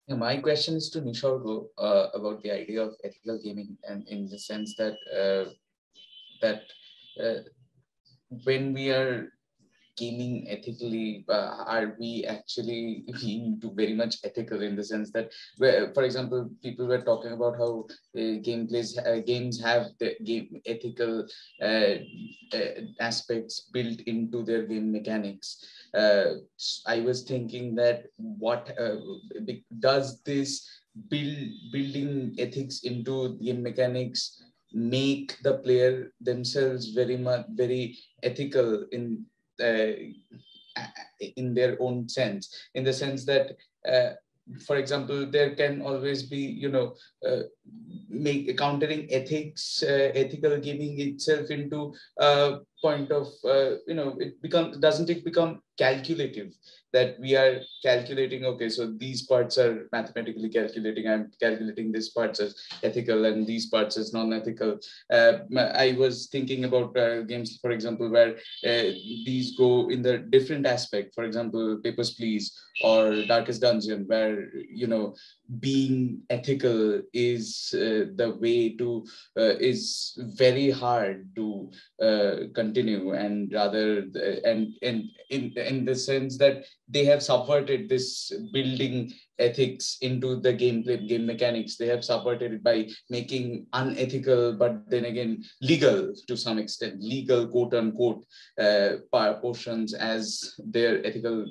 Yeah, my question is to Nisarga uh, about the idea of ethical gaming, and in the sense that uh, that uh, when we are gaming ethically, uh, are we actually being too very much ethical in the sense that, for example, people were talking about how uh, gameplays uh, games have the game ethical uh, uh, aspects built into their game mechanics. Uh, I was thinking that what does this build building ethics into game mechanics make the player themselves very much very ethical in in their own sense in the sense that uh, for example there can always be you know uh, make countering ethics uh, ethical giving itself into a point of uh, you know it become doesn't it become calculative that we are calculating okay so these parts are mathematically calculating i'm calculating these parts as ethical and these parts as non-ethical. Uh, i was thinking about uh, games for example where uh, these go in the different aspect. For example papers please or darkest dungeon where you know being ethical is uh, the way to uh, is very hard to uh, continue and rather and and in in the sense that they have subverted this building ethics into the gameplay game mechanics. They have subverted it by making unethical but then again legal to some extent. Legal quote unquote uh, portions as their ethical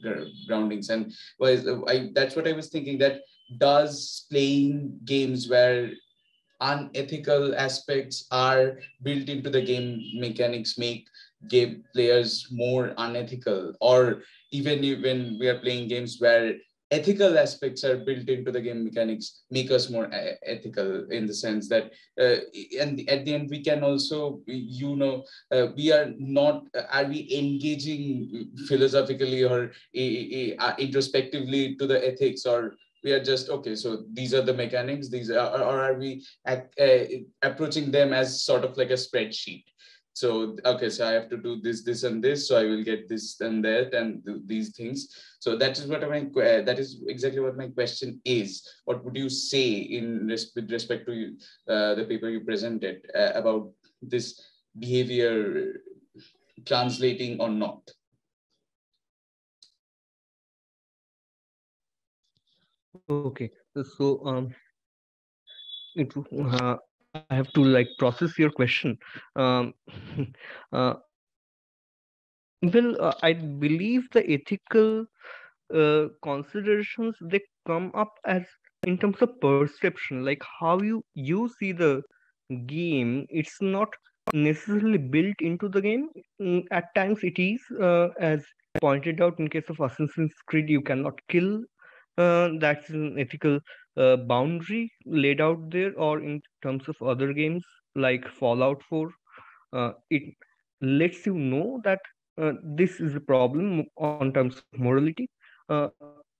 groundings. And was I, that's what i was thinking that does playing games where unethical aspects are built into the game mechanics make game players more unethical? Or even when we are playing games where ethical aspects are built into the game mechanics make us more ethical in the sense that uh, and at the end we can also you know uh, we are not are we engaging philosophically or uh, introspectively to the ethics or we are just okay so these are the mechanics these are or are we at, uh, approaching them as sort of like a spreadsheet? So okay so i have to do this this and this so i will get this and that and these things. So that is what my uh, that is exactly what my question is. What would you say in res- with respect to uh, the paper you presented uh, about this behavior translating or not Okay, so um, it uh, I have to like process your question. Um, uh, well, uh, I believe the ethical uh, considerations they come up as in terms of perception, like how you you see the game. It's not necessarily built into the game. Mm, at times, it is, uh, as pointed out in case of Assassin's Creed, you cannot kill uh, that's an ethical uh, boundary laid out there or in terms of other games like fallout 4 uh, it lets you know that uh, this is a problem on terms of morality uh,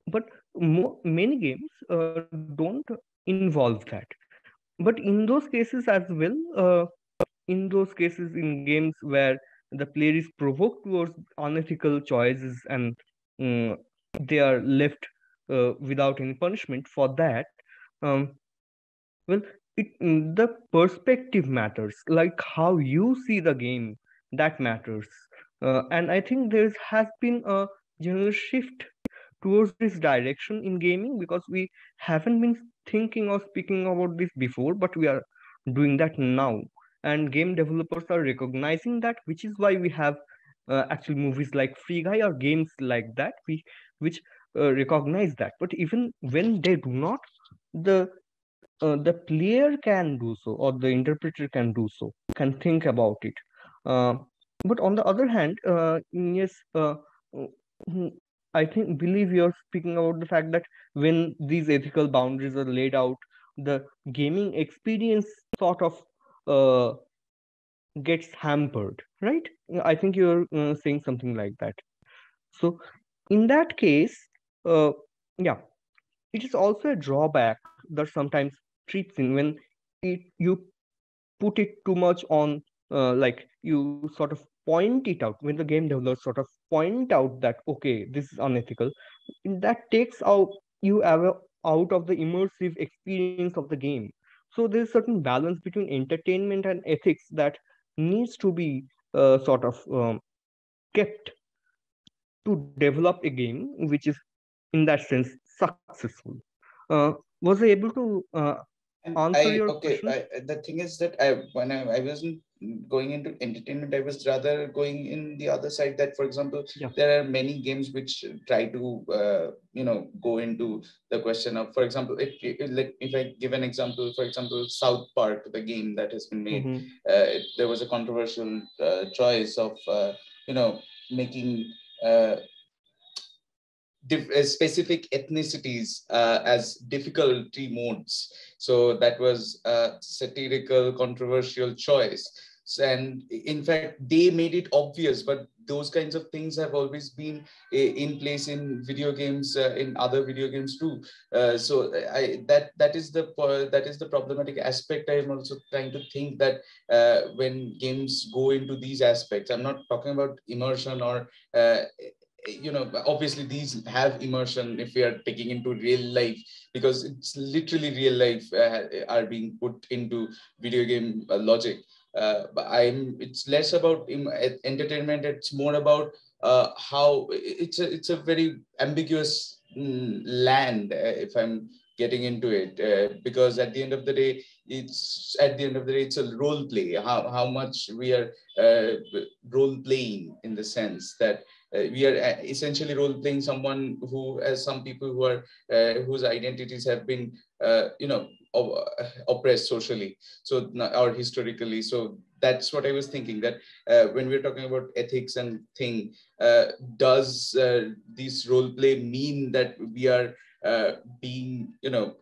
but mo- many games uh, don't involve that. But in those cases as well in those cases in games where the player is provoked towards unethical choices and um, they are left uh, without any punishment for that um, well it, mm, the perspective matters. Like how you see the game that matters. Uh, and i think there has been a general shift towards this direction in gaming because we haven't been thinking or speaking about this before but we are doing that now. And game developers are recognizing that which is why we have uh, actually movies like free guy or games like that we which uh, recognize that. But even when they do not the uh, the player can do so or the interpreter can do so can think about it. Uh, but on the other hand uh, yes uh, mm, i think believe you're speaking about the fact that when these ethical boundaries are laid out the gaming experience sort of gets hampered right? I think you're saying something like that. So in that case uh, yeah, it is also a drawback that sometimes in when it you put it too much on uh, like you sort of point it out when the game developers sort of point out that okay this is unethical that takes out you out of the immersive experience of the game. So there's certain balance between entertainment and ethics that needs to be uh, sort of um, kept to develop a game which is in that sense successful. Uh, was I able to uh, answer I, your okay, question? I, the thing is that I when I, I wasn't going into entertainment, I was rather going in the other side. That, for example, Yeah. there are many games which try to uh, you know go into the question of, for example, if if, I give an example, for example, South Park, the game that has been made, Mhm. uh, it, there was a controversial uh, choice of uh, you know making specific ethnicities uh, as difficulty modes. So that was a satirical, controversial choice. And in fact, they made it obvious, but those kinds of things have always been in place in video games, uh, in other video games too. Uh, so I, that that is the that is the problematic aspect. I am also trying to think that uh, when games go into these aspects, I'm not talking about immersion or uh, you know obviously these have immersion if we are taking into real life because it's literally real life uh, are being put into video game uh, logic. Uh, but i'm it's less about entertainment it's more about uh, how it's a it's a very ambiguous mm, land uh, if i'm getting into it uh, because at the end of the day it's at the end of the day it's a role play. How, how much we are role playing in the sense that we are uh, essentially role playing someone who has some people who are uh, whose identities have been you know oppressed socially. So or historically. So that's what i was thinking that uh, when we're talking about ethics and thing uh, does uh, this role play mean that we are being you know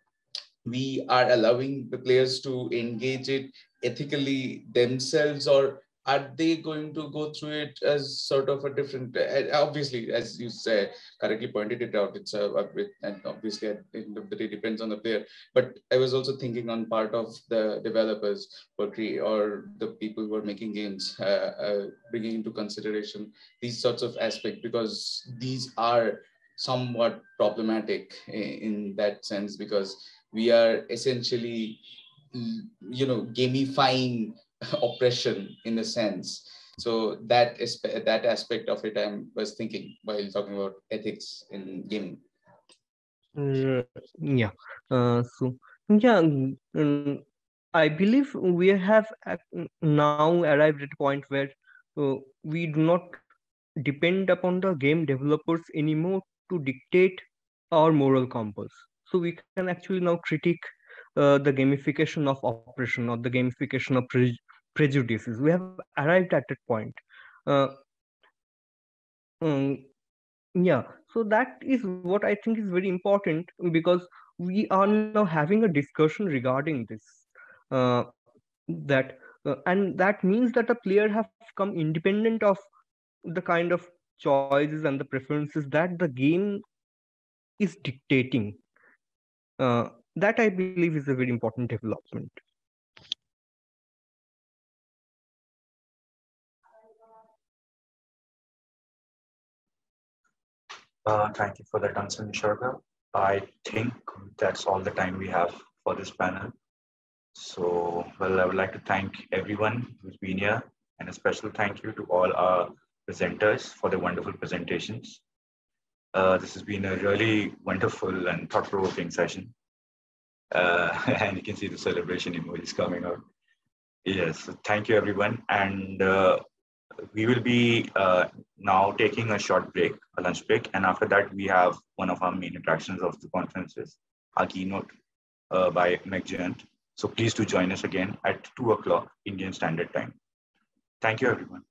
we are allowing the players to engage it ethically themselves or are they going to go through it as sort of a different uh, obviously as you say correctly pointed it out it's a, bit and obviously at the end of the day depends on the player. But i was also thinking on part of the developers or or the people who are making games uh, uh, bringing into consideration these sorts of aspects because these are somewhat problematic in, in that sense because we are essentially you know gamifying oppression in a sense. So that is that aspect of it i was thinking while talking about ethics in gaming. Uh, yeah uh, so yeah um, i believe we have now arrived at a point where uh, we do not depend upon the game developers anymore to dictate our moral compass. So we can actually now critique uh, the gamification of oppression or the gamification of prejudices. We have arrived at that point. Uh, um, yeah, so that is what I think is very important because we are now having a discussion regarding this. Uh, that uh, and that means that the player have come independent of the kind of choices and the preferences that the game is dictating. Uh, that I believe is a very important development. Uh, thank you for that answer, Nisarga. I think that's all the time we have for this panel. So, well, I would like to thank everyone who's been here and a special thank you to all our presenters for their wonderful presentations. Uh, this has been a really wonderful and thought-provoking session. Uh, and you can see the celebration emojis coming out. Yes, thank you everyone. And uh, we will be uh, now taking a short break, a lunch break. And after that, we have one of our main attractions of the conferences, our keynote uh, by Meg Jayanth. So please do join us again at two o'clock Indian Standard Time. Thank you, everyone.